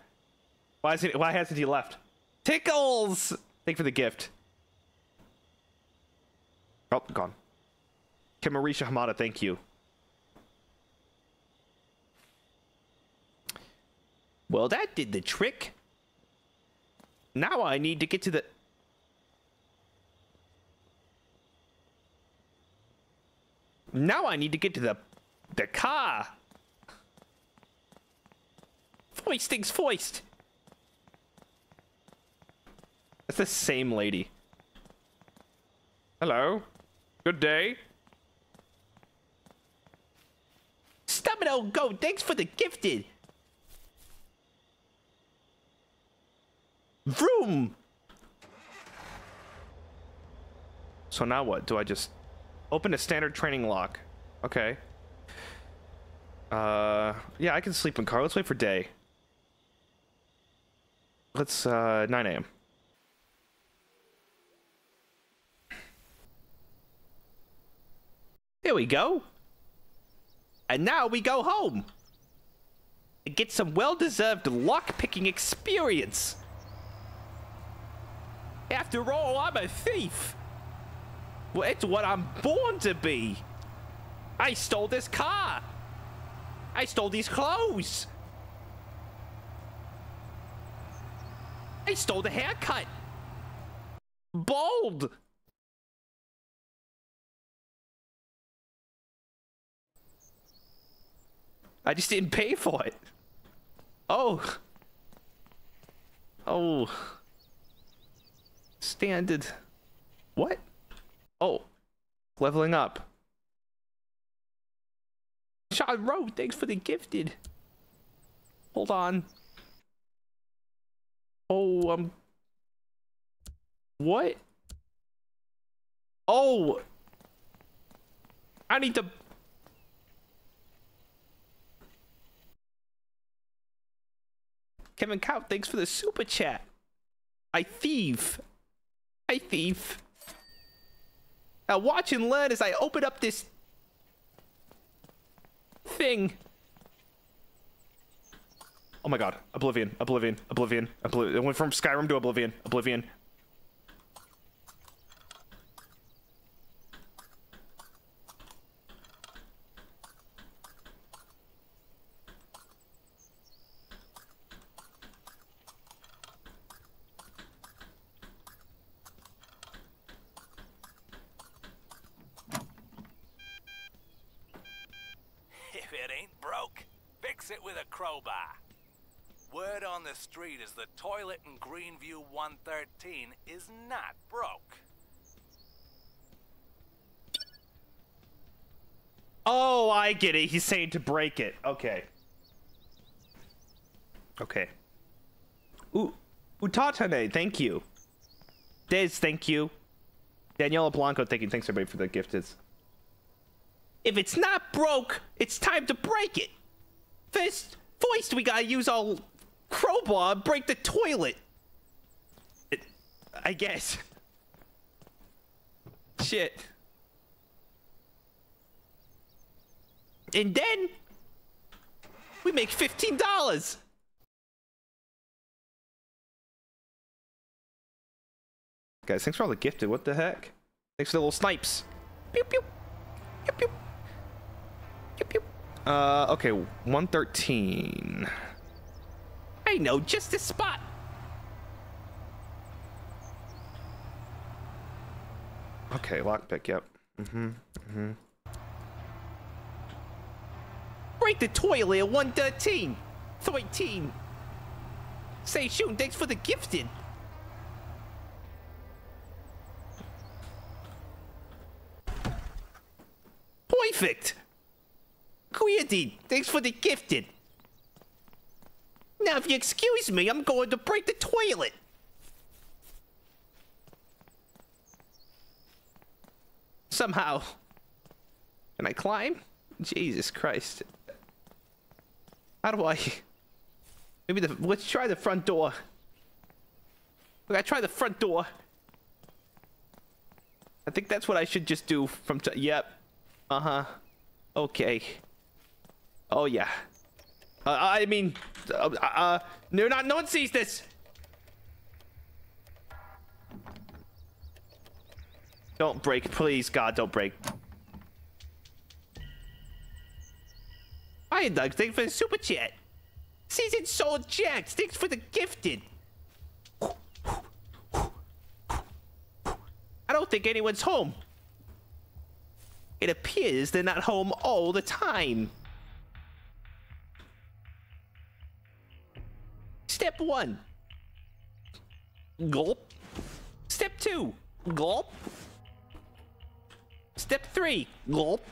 Why is he? Why hasn't he left? Tickles. Thank you for the gift. Oh, gone. Kimarisha Hamada, thank you. Well, that did the trick. Now I need to get to the. Now I need to get to the the car. Foist things foist. That's the same lady. Hello. Good day. Stamino go. Thanks for the gifted. Vroom. So now what? Do I just open a standard training lock? Okay. Uh, yeah, I can sleep in car. Let's wait for day. Let's uh 9 a.m. There we go. And now we go home. And get some well-deserved lock-picking experience. After all, I'm a thief. Well, it's what I'm born to be. I stole this car. I stole these clothes. I stole the haircut. Bald. I just didn't pay for it. Oh. Oh. Standard. What? Oh. Leveling up. Sean Rowe, thanks for the gifted. Hold on. Oh, um. What? Oh. I need to. Kevin Cow, thanks for the super chat. I thief. I thief. Now watch and learn as I open up this thing. Oh my god. Oblivion. Oblivion. Oblivion. It went from Skyrim to Oblivion. Oblivion. If it ain't broke, fix it with a crowbar. Word on the street is the toilet in Greenview 113 is not broke. Oh, I get it. He's saying to break it. Okay. Okay. Ooh, Utatane, thank you. Dez, thank you. Daniela Blanco, thank you. Thanks everybody for the gifted. If it's not broke, it's time to break it. First, first we gotta use our crowbar break the toilet. It, I guess. Shit. And then we make fifteen dollars. Guys, thanks for all the gifted. What the heck? Thanks for the little snipes. Pew pew. Pew pew. Pew pew. Uh, okay, 113. I know just the spot. Okay, lockpick, yep. Mm-hmm, mm-hmm. Break the toilet at 113. 13. Say shoot, thanks for the gifted. Perfect. Queerty, thanks for the gifted. Now, if you excuse me, I'm going to break the toilet. Somehow. Can I climb? Jesus Christ. How do I? Maybe the. Let's try the front door. We gotta try the front door. I think that's what I should just do from. Yep. Uh huh. Okay. Oh yeah. Uh, I mean, uh, uh, no, not no one sees this. Don't break, please, God, don't break. Hi, Doug. Thanks for the super chat. Season Soul Jax. Thanks for the gifted. I don't think anyone's home. It appears they're not home all the time. Step one. Gulp. Step two. Gulp. Step three. Gulp.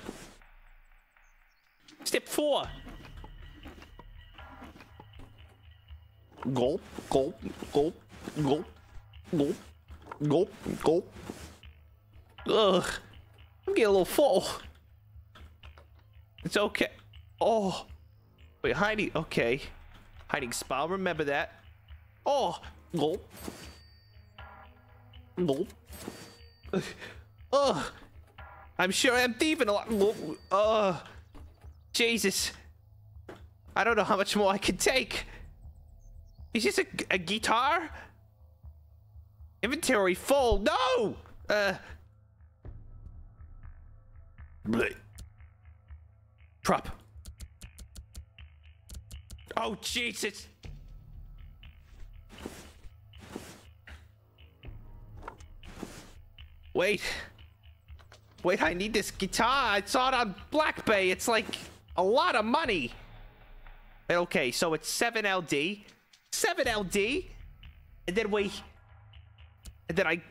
Step four. Gulp, gulp, gulp, gulp, gulp, gulp, gulp. Ugh. I'm getting a little full. It's okay. Oh. Wait, hiding. Okay. Hiding spell. Remember that. Oh. Gulp. Gulp. Ugh. I'm sure I'm thieving a lot. Ugh. Jesus. I don't know how much more I can take. Is this a, a guitar? Inventory full. No. Uh. Bleh. Prop. Oh Jesus. Wait. Wait, I need this guitar. I saw it on Black Bay. It's like a lot of money. Okay, so it's 7 LD. 7 LD. And then we and then I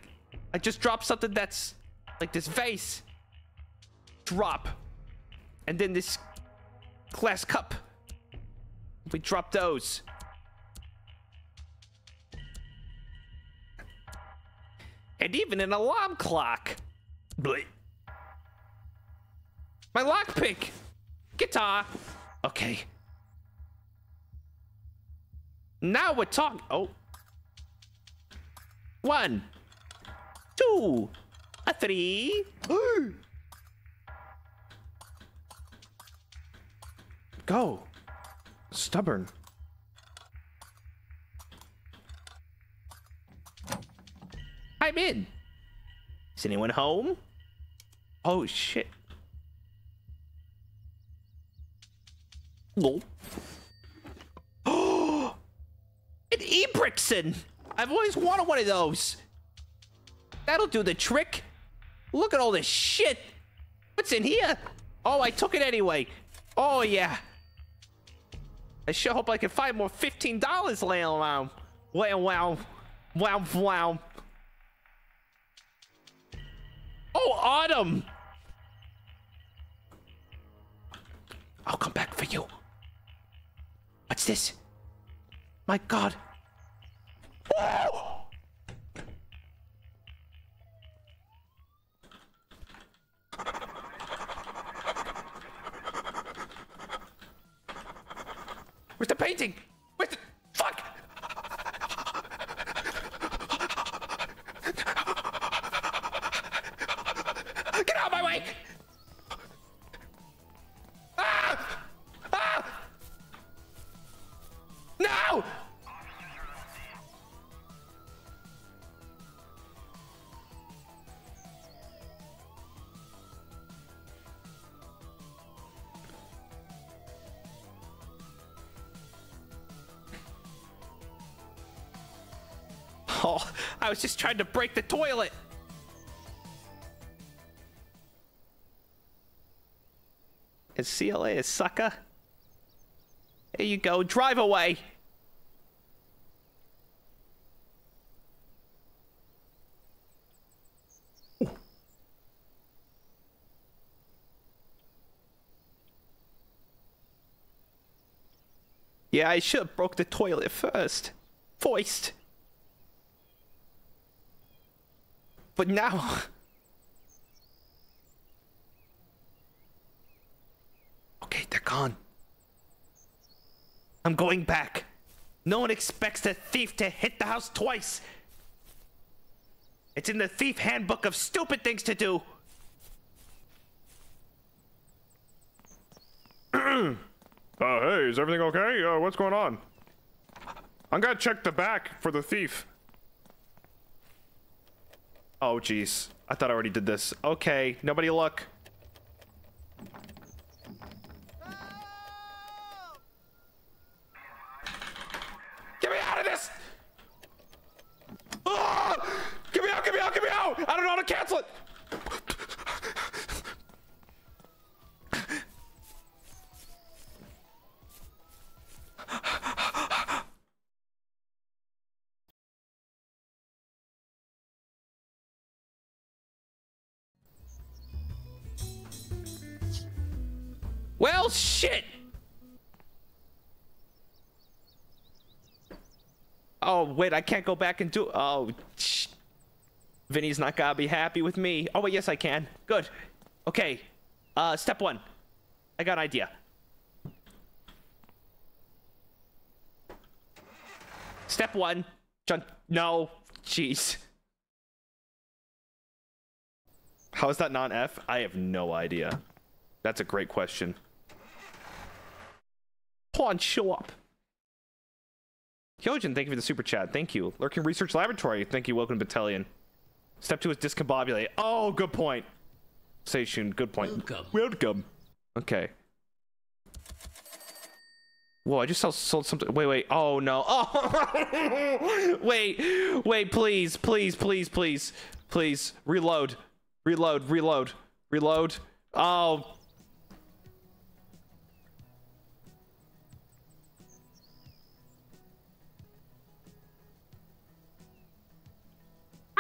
I just dropped something that's like this vase. Drop. And then this glass cup. We drop those. And even an alarm clock. Bleh. My lockpick. Guitar. Okay. Now we're talking. Oh. One. Two. A three. Go. Stubborn. I'm in. Is anyone home? Oh shit. Lol. Oh, an Ebrixon. I've always wanted one of those. That'll do the trick. Look at all this shit. What's in here? Oh, I took it anyway. Oh yeah. I sure hope I can find more $15 laying around. Wow, wow. Wow, wow. Oh, Autumn! I'll come back for you. What's this? My god. Oh! Where's the painting? Was just trying to break the toilet. Is CLA a sucker? Here you go, drive away. Yeah, I should have broke the toilet first. Foist. But now... Okay, they're gone. I'm going back. No one expects a thief to hit the house twice. It's in the thief handbook of stupid things to do. Uh, hey, is everything okay? Uh, what's going on? I'm gonna check the back for the thief. Oh, jeez. I thought I already did this. Okay, nobody look. Oh, wait, I can't go back and do. Oh, sh- Vinny's not gonna be happy with me. Oh, wait, yes, I can. Good. Okay. Uh, step one. I got an idea. Step one. John. No. Jeez. How is that non F? I have no idea. That's a great question. Pawn, show up. Hyojin, thank you for the super chat. Thank you. Lurking Research Laboratory, thank you. Welcome to Battalion. Step two is discombobulate. Oh, good point. Seishun, good point. Welcome. Welcome. Okay. Whoa, I just sold, sold something. Wait, wait. Oh, no. Oh, wait. Wait, please, please, please, please, please. Reload. Reload, reload, reload. Oh.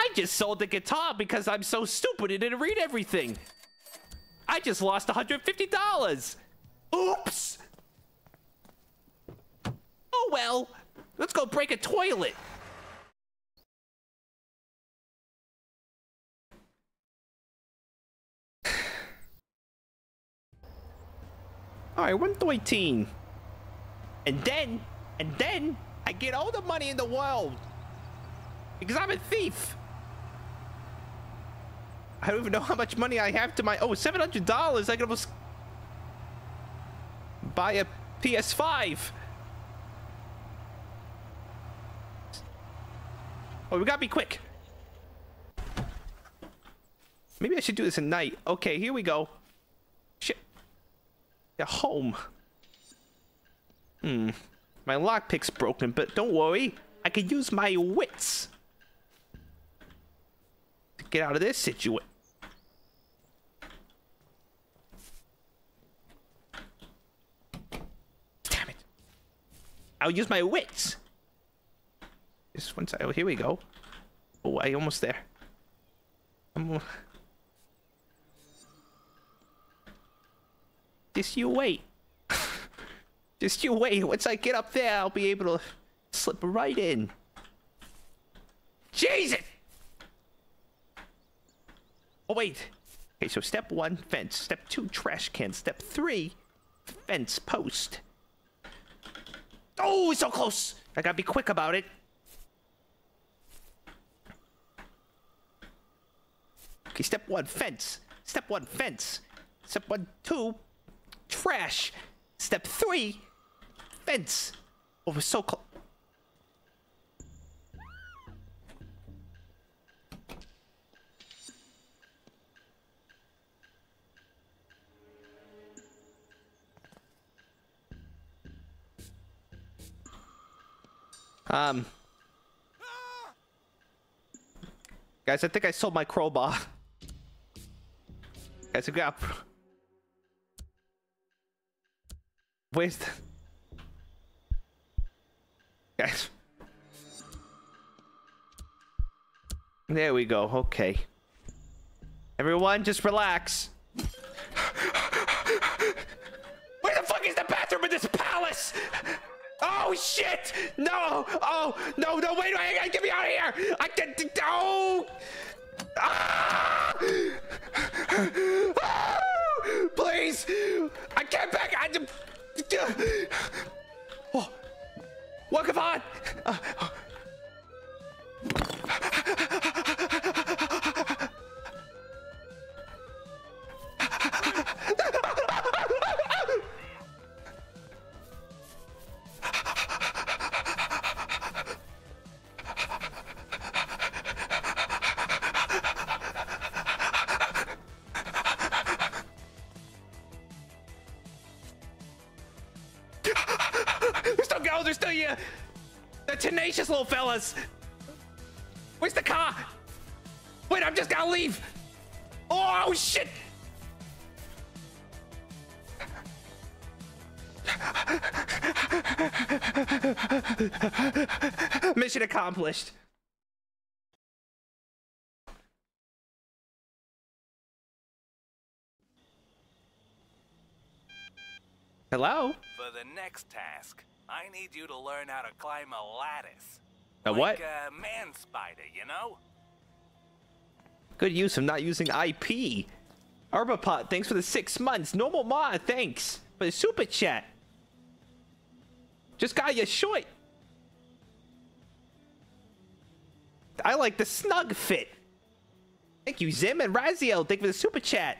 I just sold the guitar because I'm so stupid and didn't read everything. I just lost $150. Oops. Oh well. Let's go break a toilet. All right, one to and then, and then I get all the money in the world because I'm a thief. I don't even know how much money I have to my. Oh, seven hundred dollars. I could almost buy a PS5. Oh, we gotta be quick. Maybe I should do this at night. Okay, here we go. Shit. Yeah, home. Hmm. My lockpick's broken, but don't worry. I can use my wits to get out of this situation. Damn it. I'll use my wits. Just one side. Oh, here we go. Oh, I almost there. I'm. Just you wait. Just you wait. Once I get up there, I'll be able to slip right in. Jesus! Oh, wait. Okay, so step one, fence. Step two, trash can. Step three, fence post. Oh, it's so close. I gotta be quick about it. Okay, step one, fence. Step one, fence. Step one, two, trash. Step three, fence. Oh, we're so close. Um. Guys, I think I sold my crowbar. Guys, I got. Where's the. Guys. There we go. Okay. Everyone, just relax. Where the fuck is the bathroom in this palace? Oh shit! No! Oh no! No! Wait! Wait! Get me out of here! I can't. Oh! Ah! Ah! Please! I can't back. I. Oh! What come on? Uh, We're Where's the car? Wait, I'm just gonna leave. Oh shit! Mission accomplished. Hello? For the next task, I need you to learn how to climb a lattice. A like what? a man spider, you know? Good use of not using IP. Arbapot, thanks for the six months. Normal Ma, thanks for the super chat. Just got you short. I like the snug fit. Thank you, Zim and Raziel. Thank you for the super chat.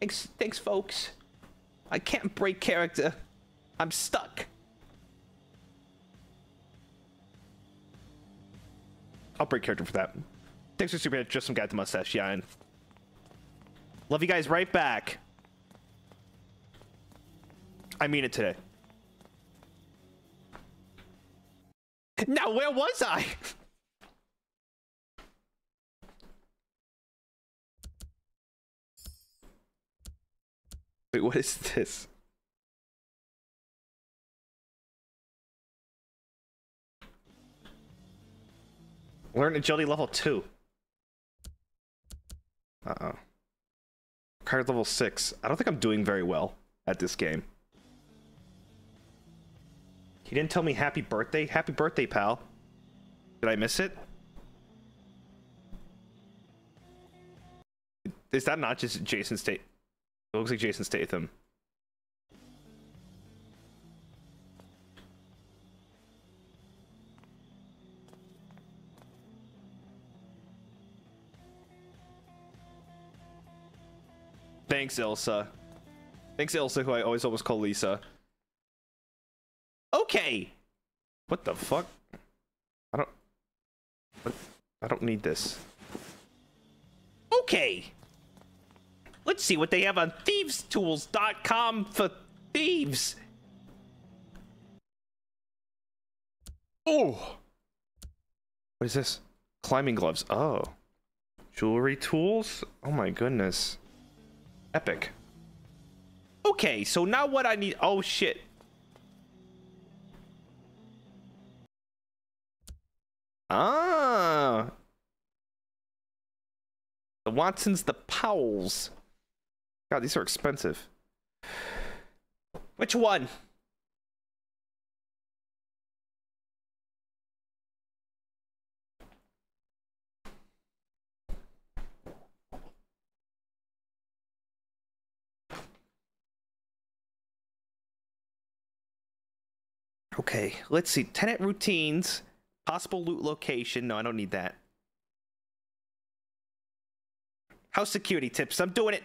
Thanks, thanks, folks. I can't break character. I'm stuck. I'll break character for that. Thanks for super just some guy with the mustache. Yeah, and love you guys right back. I mean it today. Now, where was I? Wait, what is this? Learn agility level 2. Uh-oh. Card level 6. I don't think I'm doing very well at this game. He didn't tell me happy birthday. Happy birthday, pal. Did I miss it? Is that not just Jason State? It looks like Jason Statham. Thanks, Ilsa. Thanks, Ilsa, who I always almost call Lisa. Okay. What the fuck? I don't. What? I don't need this. Okay. Let's see what they have on thievestools.com for thieves. Oh. What is this? Climbing gloves. Oh. Jewelry tools? Oh my goodness. Epic. Okay, so now what I need. Oh shit. Ah. The Watsons, the Powells. God, these are expensive. Which one? Okay, let's see. Tenant routines, possible loot location. No, I don't need that. House security tips. I'm doing it.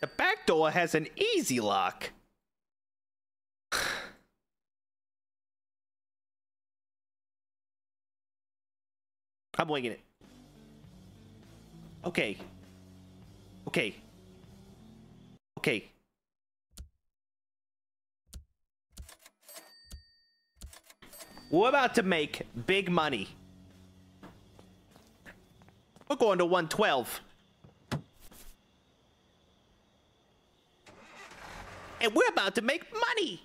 The back door has an easy lock. I'm winging it. Okay. Okay. Okay. We're about to make big money. We're going to 112. And we're about to make money.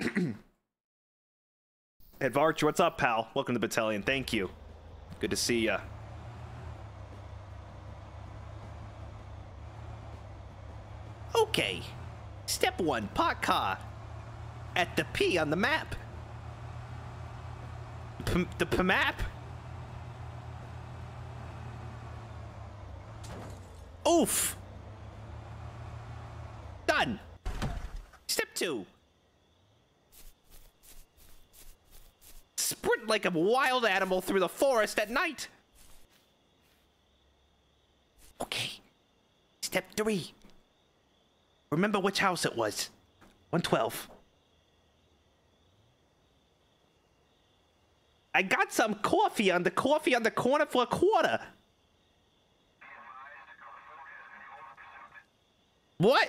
Edvarch, what's up, pal? Welcome to battalion. Thank you. Good to see ya. Okay. Step one, pot car. At the P on the map. P the P map? Oof. Done. Step two. Sprint like a wild animal through the forest at night. Okay. Step three. Remember which house it was. 112. I got some coffee on the coffee on the corner for a quarter. What?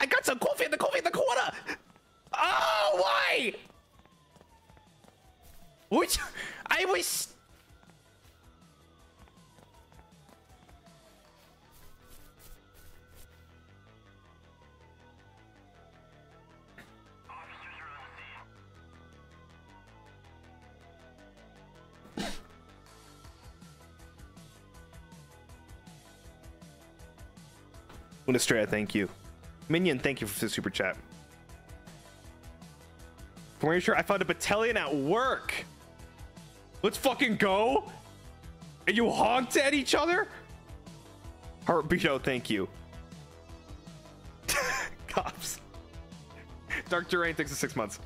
I got some coffee in the coffee in the corner. Oh, why? Which I was. Unistrea, thank you. Minion, thank you for the super chat. From where sure I found a battalion at work. Let's fucking go. And you honked at each other? Heartbeato, oh, thank you. Cops. Dark Durain thanks for six months.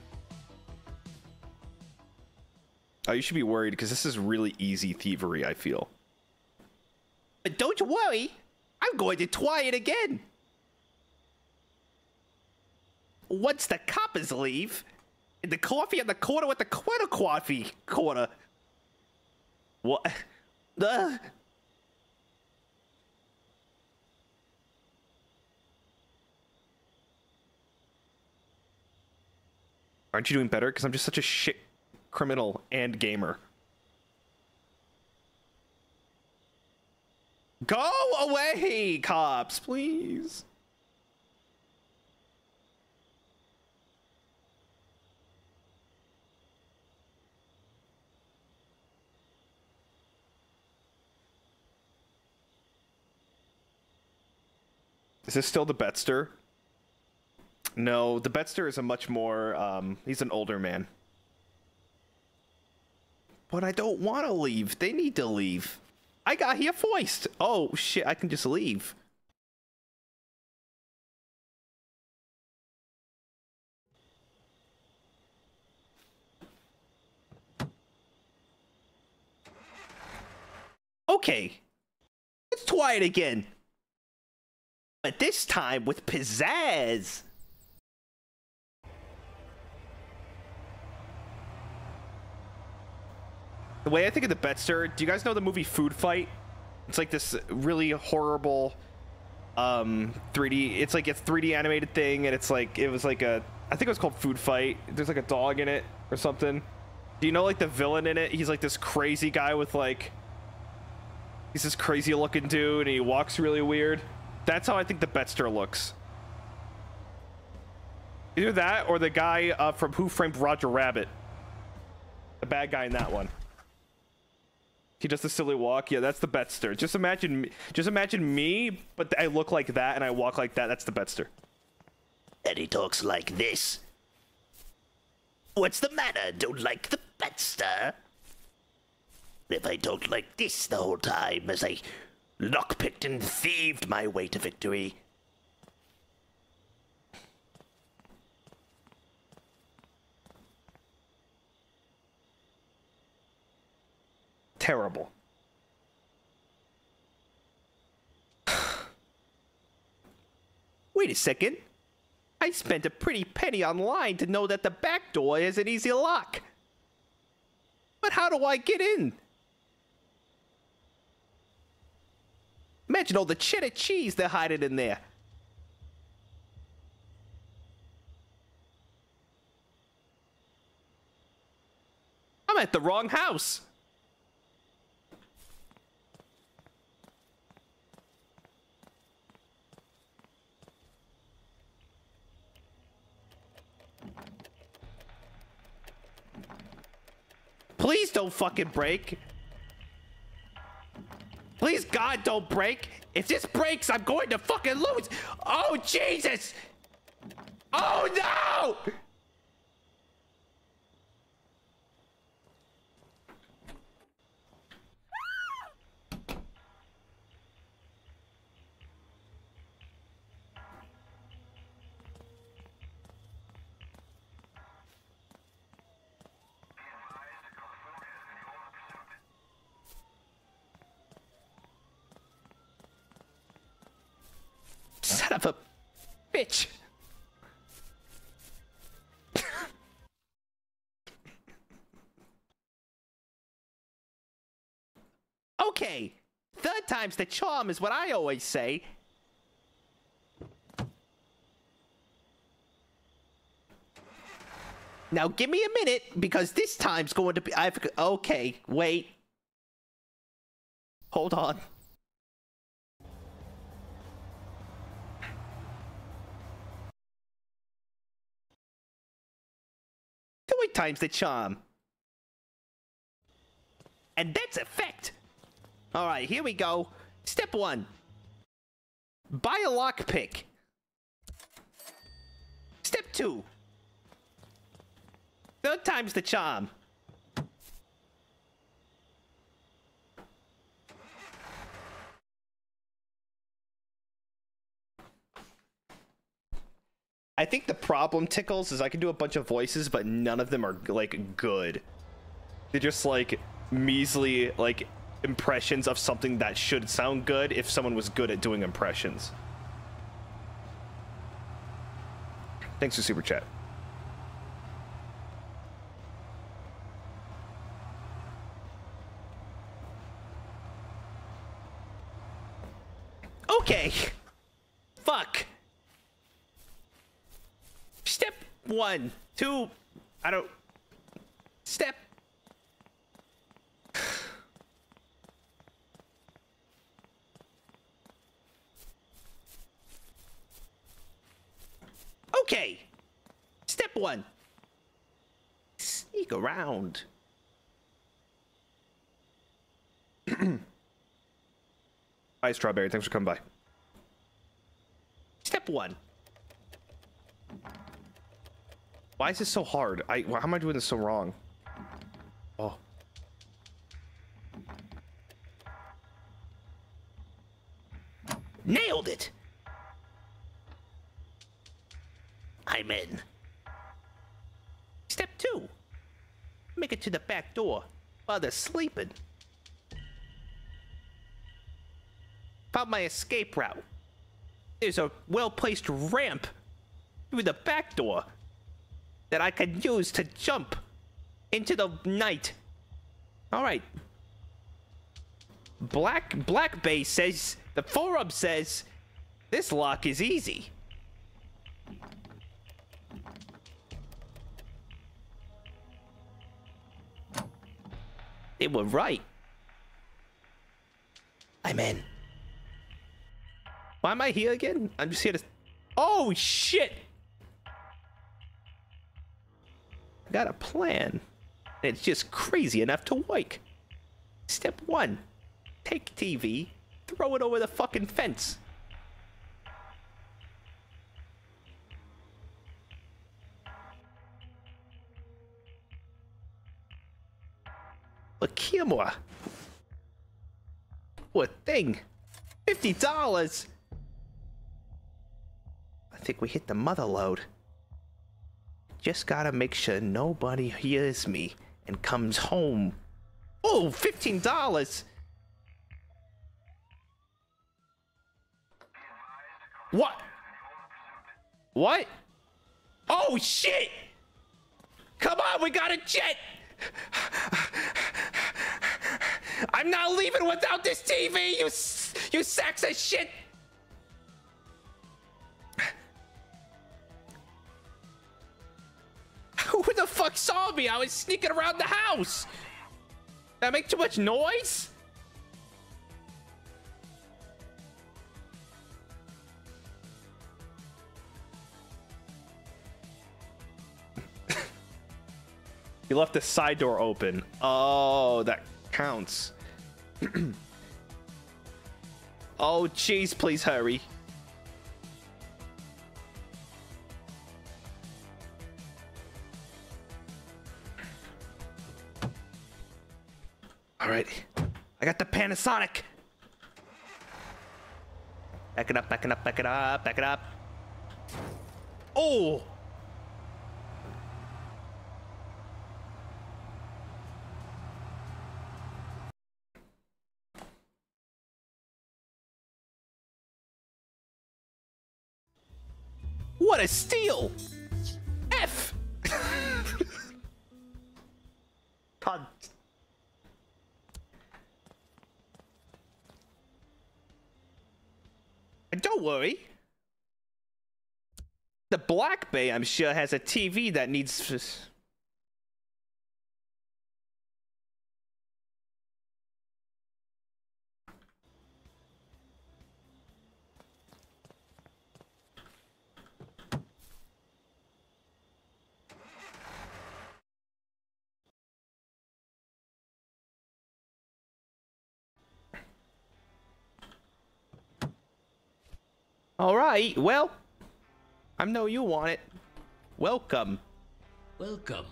Oh, you should be worried because this is really easy thievery, I feel. But don't you worry. I'm going to try it again. once the coppers leave, and the coffee on the corner with the quarter coffee corner. What? Uh, Aren't you doing better? Because I'm just such a shit criminal and gamer. Go away, cops, please. Is this still the Bettster? No, the Bettster is a much more, um, he's an older man. But I don't want to leave. They need to leave. I got here first. Oh, shit, I can just leave. Okay. Let's try it again. But this time with pizzazz. The way I think of the Bettster, do you guys know the movie Food Fight? It's like this really horrible um 3D it's like a 3D animated thing and it's like it was like a I think it was called Food Fight. There's like a dog in it or something. Do you know like the villain in it? He's like this crazy guy with like he's this crazy looking dude and he walks really weird. That's how I think the Bettster looks. Either that or the guy uh, from Who Framed Roger Rabbit. The bad guy in that one. He does the silly walk. Yeah, that's the Bettster. Just imagine, me, just imagine me, but I look like that and I walk like that. That's the Bettster. And he talks like this. What's the matter? Don't like the Bettster? If I talked like this the whole time as I lockpicked and thieved my way to victory. Terrible. Wait a second. I spent a pretty penny online to know that the back door is an easy lock. But how do I get in? Imagine all the cheddar cheese they're hiding in there. I'm at the wrong house. Please don't fucking break. Please, God, don't break. If this breaks, I'm going to fucking lose. Oh, Jesus. Oh, no. Son of a bitch. okay. Third time's the charm is what I always say. Now give me a minute because this time's going to be I've okay, wait. Hold on. Times the charm. And that's a fact. All right, here we go. Step one. Buy a lockpick. Step two. Third time's the charm. I think the problem tickles is I can do a bunch of voices, but none of them are like good. They're just like measly like impressions of something that should sound good if someone was good at doing impressions. Thanks for super chat. Okay. Fuck. Step one, two. I don't. Step. Okay. Step one. Sneak around. Hi, Strawberry. Thanks for coming by. Step one. Why is this so hard? I why am I doing this so wrong? Oh. Nailed it! I'm in. Step two. Make it to the back door while they're sleeping. Found my escape route. There's a well placed ramp through the back door that I could use to jump into the night. All right. Black Black Bay says the forum says this lock is easy. They were right. I'm in. Why am I here again? I'm just here to. Oh shit! Got a plan. It's just crazy enough to work. Step one take TV, throw it over the fucking fence. A camera. What thing? Fifty dollars. I think we hit the mother load. Just gotta make sure nobody hears me and comes home. Oh, fifteen dollars. What? What? Oh shit! Come on, we got a jet! I'm not leaving without this TV, you you sacks of shit! Who the fuck saw me? I was sneaking around the house. Did I make too much noise? You left the side door open. Oh, that counts. oh, jeez, please hurry. All right, I got the Panasonic. Back it up, back it up, back it up, back it up. Oh! What a steal! F! Punt. And don't worry. The Black Bay, I'm sure, has a TV that needs. All right, well, I know you want it. Welcome. Welcome.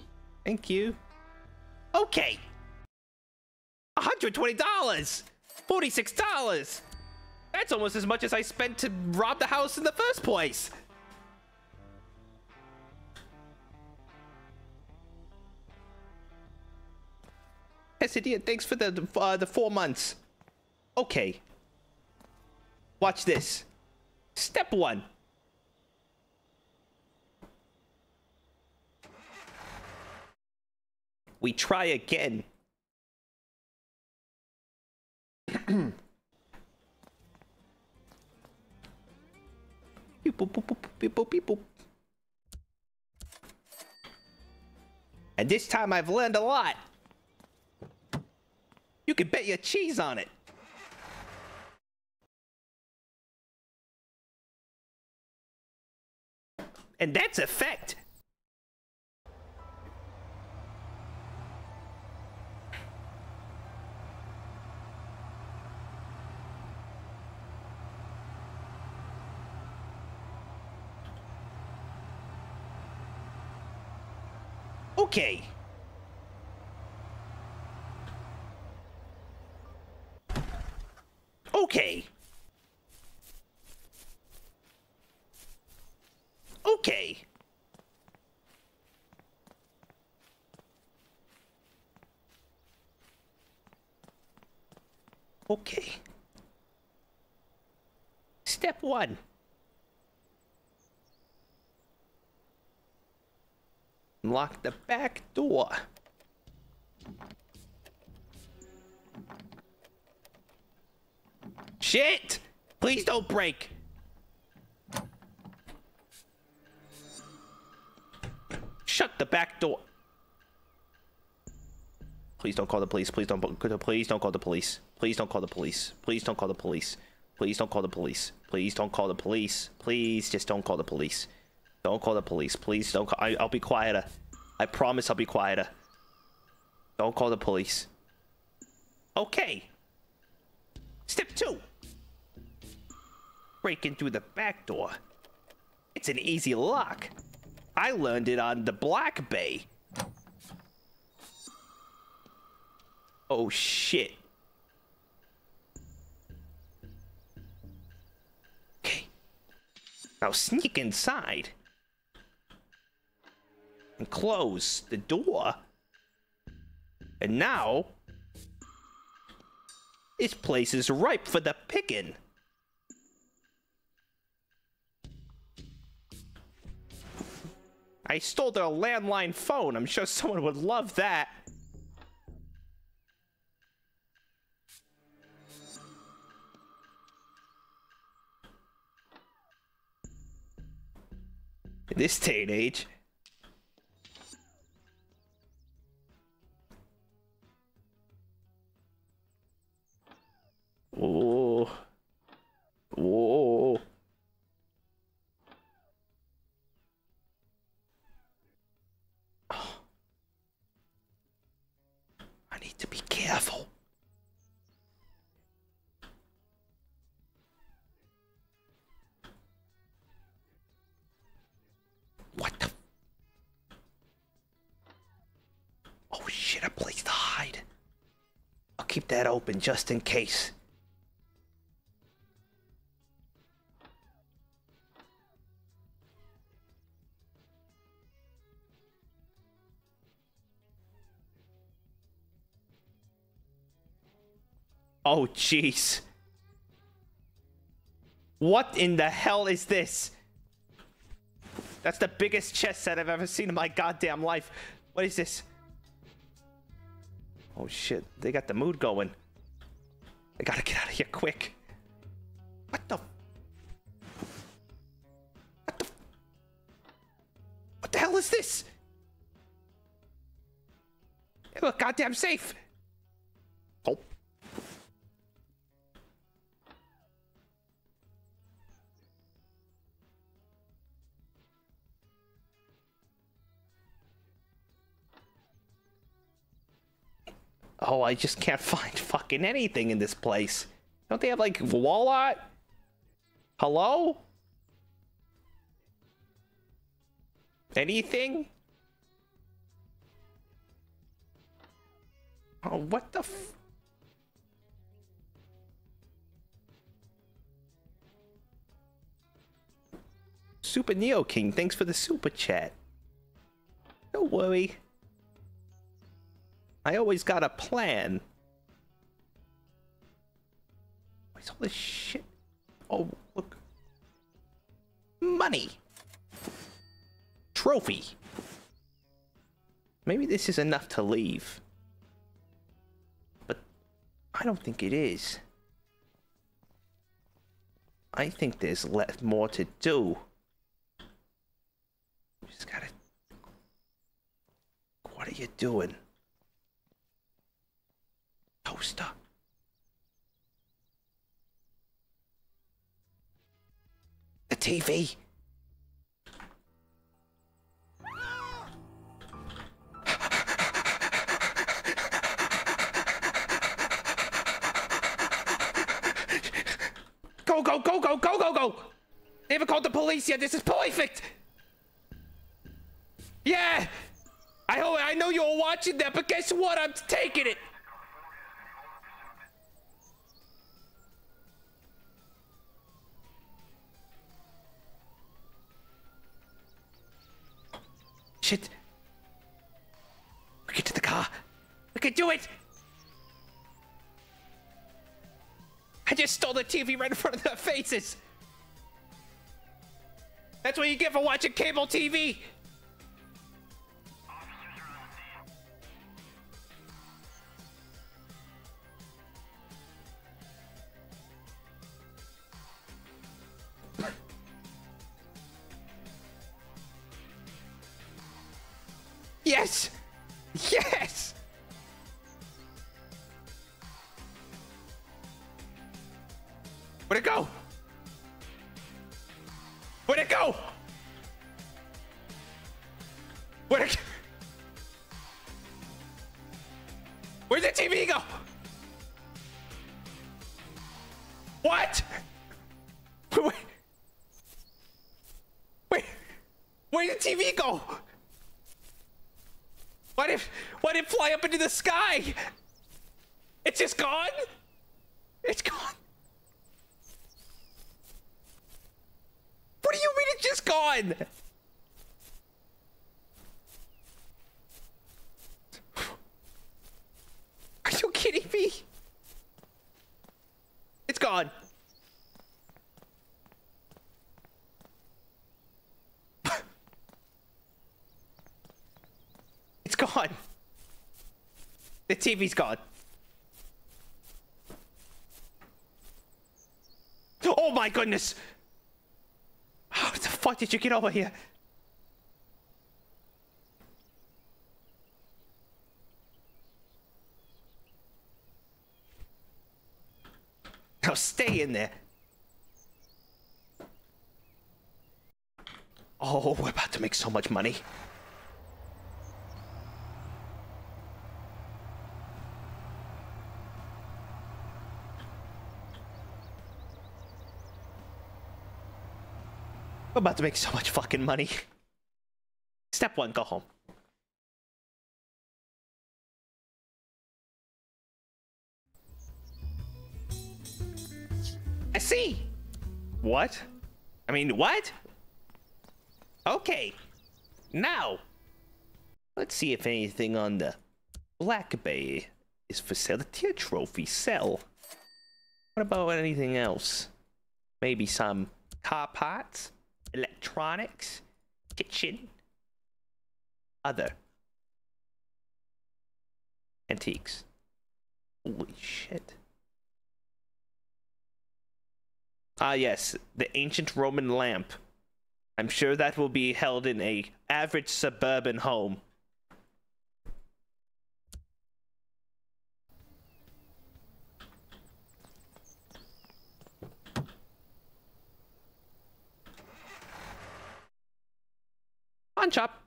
Thank you. Okay. $120! $46! That's almost as much as I spent to rob the house in the first place. Hesidia, thanks for the uh, the four months. Okay. Watch this. Step one. We try again. and this time I've learned a lot. You can bet your cheese on it. And that's a fact. Okay. Okay. Okay. Okay. Step one. Lock the back door. Shit! Please don't break. Shut the back door. Please don't call the police. Please don't. Please don't call the police. Please don't call the police. Please don't call the police. Please don't call the police. Please don't call the police. Please just don't call the police. Don't call the police. Please don't. Call, I, I'll be quieter. I promise I'll be quieter. Don't call the police. Okay. Step two. Breaking through the back door. It's an easy lock. I learned it on the Black Bay. Oh shit. Okay. Now sneak inside. And close the door. And now this place is ripe for the picking. I stole their landline phone. I'm sure someone would love that. This day and age. Whoa. Whoa. To be careful. What the? Oh shit, a place to hide. I'll keep that open just in case. Oh, jeez. What in the hell is this? That's the biggest chess set I've ever seen in my goddamn life. What is this? Oh shit, they got the mood going. I gotta get out of here quick. What the? What the? What the hell is this? It look goddamn safe. Oh, I just can't find fucking anything in this place. Don't they have like wall art? Hello? Anything? Oh, what the f- Super Neo King, thanks for the super chat. Don't worry. I always got a plan. What's all this shit? Oh, look. Money. Trophy. maybe this is enough to leave. But I don't think it is. I think there's left more to do. Just gotta. What are you doing? Toaster. The TV. Go, go, go, go, go, go, go! Haven't called the police yet. This is perfect. Yeah. I I know you're watching that, but guess what? I'm taking it. Shit. We get to the car. We can do it. I just stole the TV right in front of their faces. That's what you get for watching cable TV. The sky? It's just gone? It's gone. What do you mean it's just gone? Are you kidding me? It's gone. It's gone. The TV's gone. Oh my goodness! How the fuck did you get over here? Now stay in there. Oh, we're about to make so much money. About to make so much fucking money. Step one, go home. I see. What? I mean, what? Okay. Now, let's see if anything on the Black Bay is for sale. The tier trophy sell. What about anything else? Maybe some car parts? Electronics, kitchen, other antiques. Holy shit. Ah yes, the ancient Roman lamp. I'm sure that will be held in a average suburban home. On chop.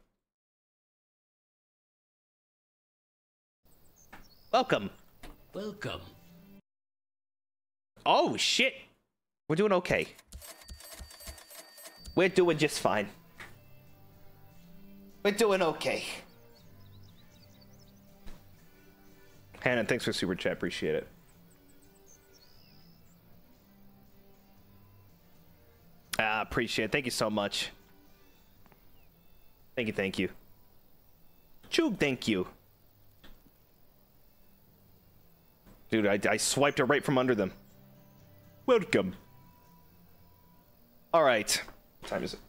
Welcome. Welcome. Oh shit. We're doing okay. We're doing just fine. We're doing okay. Hannah, thanks for super chat. Appreciate it. Ah, appreciate it. Thank you so much. Thank you, thank you. Chug, thank you. Dude, I, I swiped it right from under them. Welcome. All right. What time is it?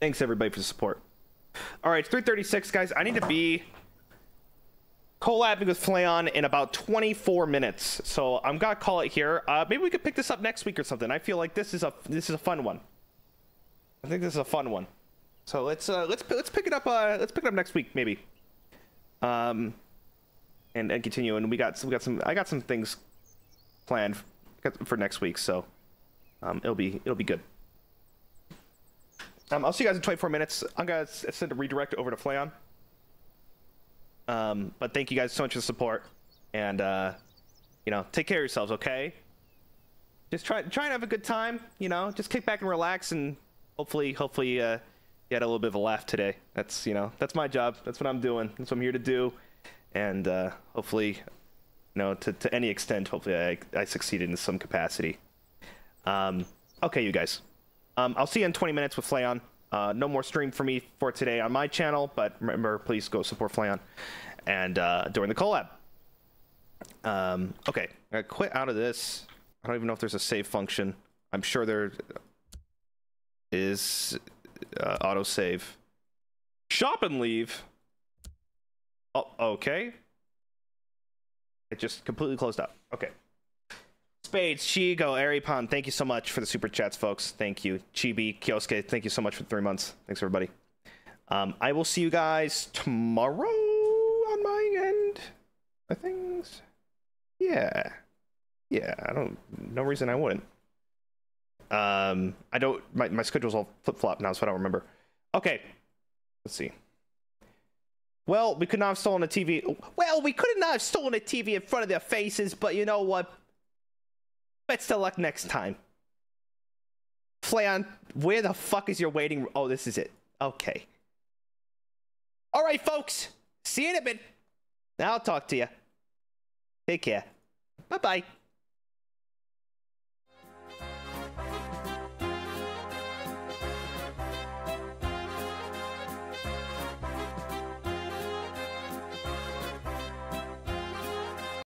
Thanks everybody for the support. All right, 336, guys. I need to be collabing with Flayon in about 24 minutes, so I'm gonna call it here. Uh, maybe we could pick this up next week or something. I feel like this is a this is a fun one. I think this is a fun one. So let's uh, let's let's pick it up. Uh, let's pick it up next week, maybe. Um, and and continue. And we got we got some. I got some things planned for next week, so um, it'll be it'll be good. Um, I'll see you guys in 24 minutes. I'm gonna send a redirect over to Flayon. Um, but thank you guys so much for the support, and uh, you know, take care of yourselves, okay? Just try try and have a good time. You know, just kick back and relax, and hopefully, hopefully, uh, you had a little bit of a laugh today. That's you know, that's my job. That's what I'm doing. That's what I'm here to do, and uh, hopefully, you know, to to any extent, hopefully, I I succeeded in some capacity. Um, okay, you guys. Um, I'll see you in 20 minutes with Flayon. Uh, no more stream for me for today on my channel, but remember, please go support Flayon and uh, during the collab. Um, okay, I quit out of this. I don't even know if there's a save function. I'm sure there is uh, auto save. Shop and leave. Oh, okay. It just completely closed up. Okay. Spades, Chigo, Aripon, thank you so much for the super chats, folks. Thank you. Chibi, Kyosuke, thank you so much for three months. Thanks, everybody. Um, I will see you guys tomorrow on my end. I think. Yeah. Yeah, I don't. No reason I wouldn't. Um, I don't. My, my schedule's all flip flop now, so I don't remember. Okay. Let's see. Well, we could not have stolen a TV. Well, we could not have stolen a TV in front of their faces, but you know what? Best of luck next time. Flayon, where the fuck is your waiting? Room? Oh, this is it. Okay. All right, folks. See you in a bit. I'll talk to you. Take care. Bye bye.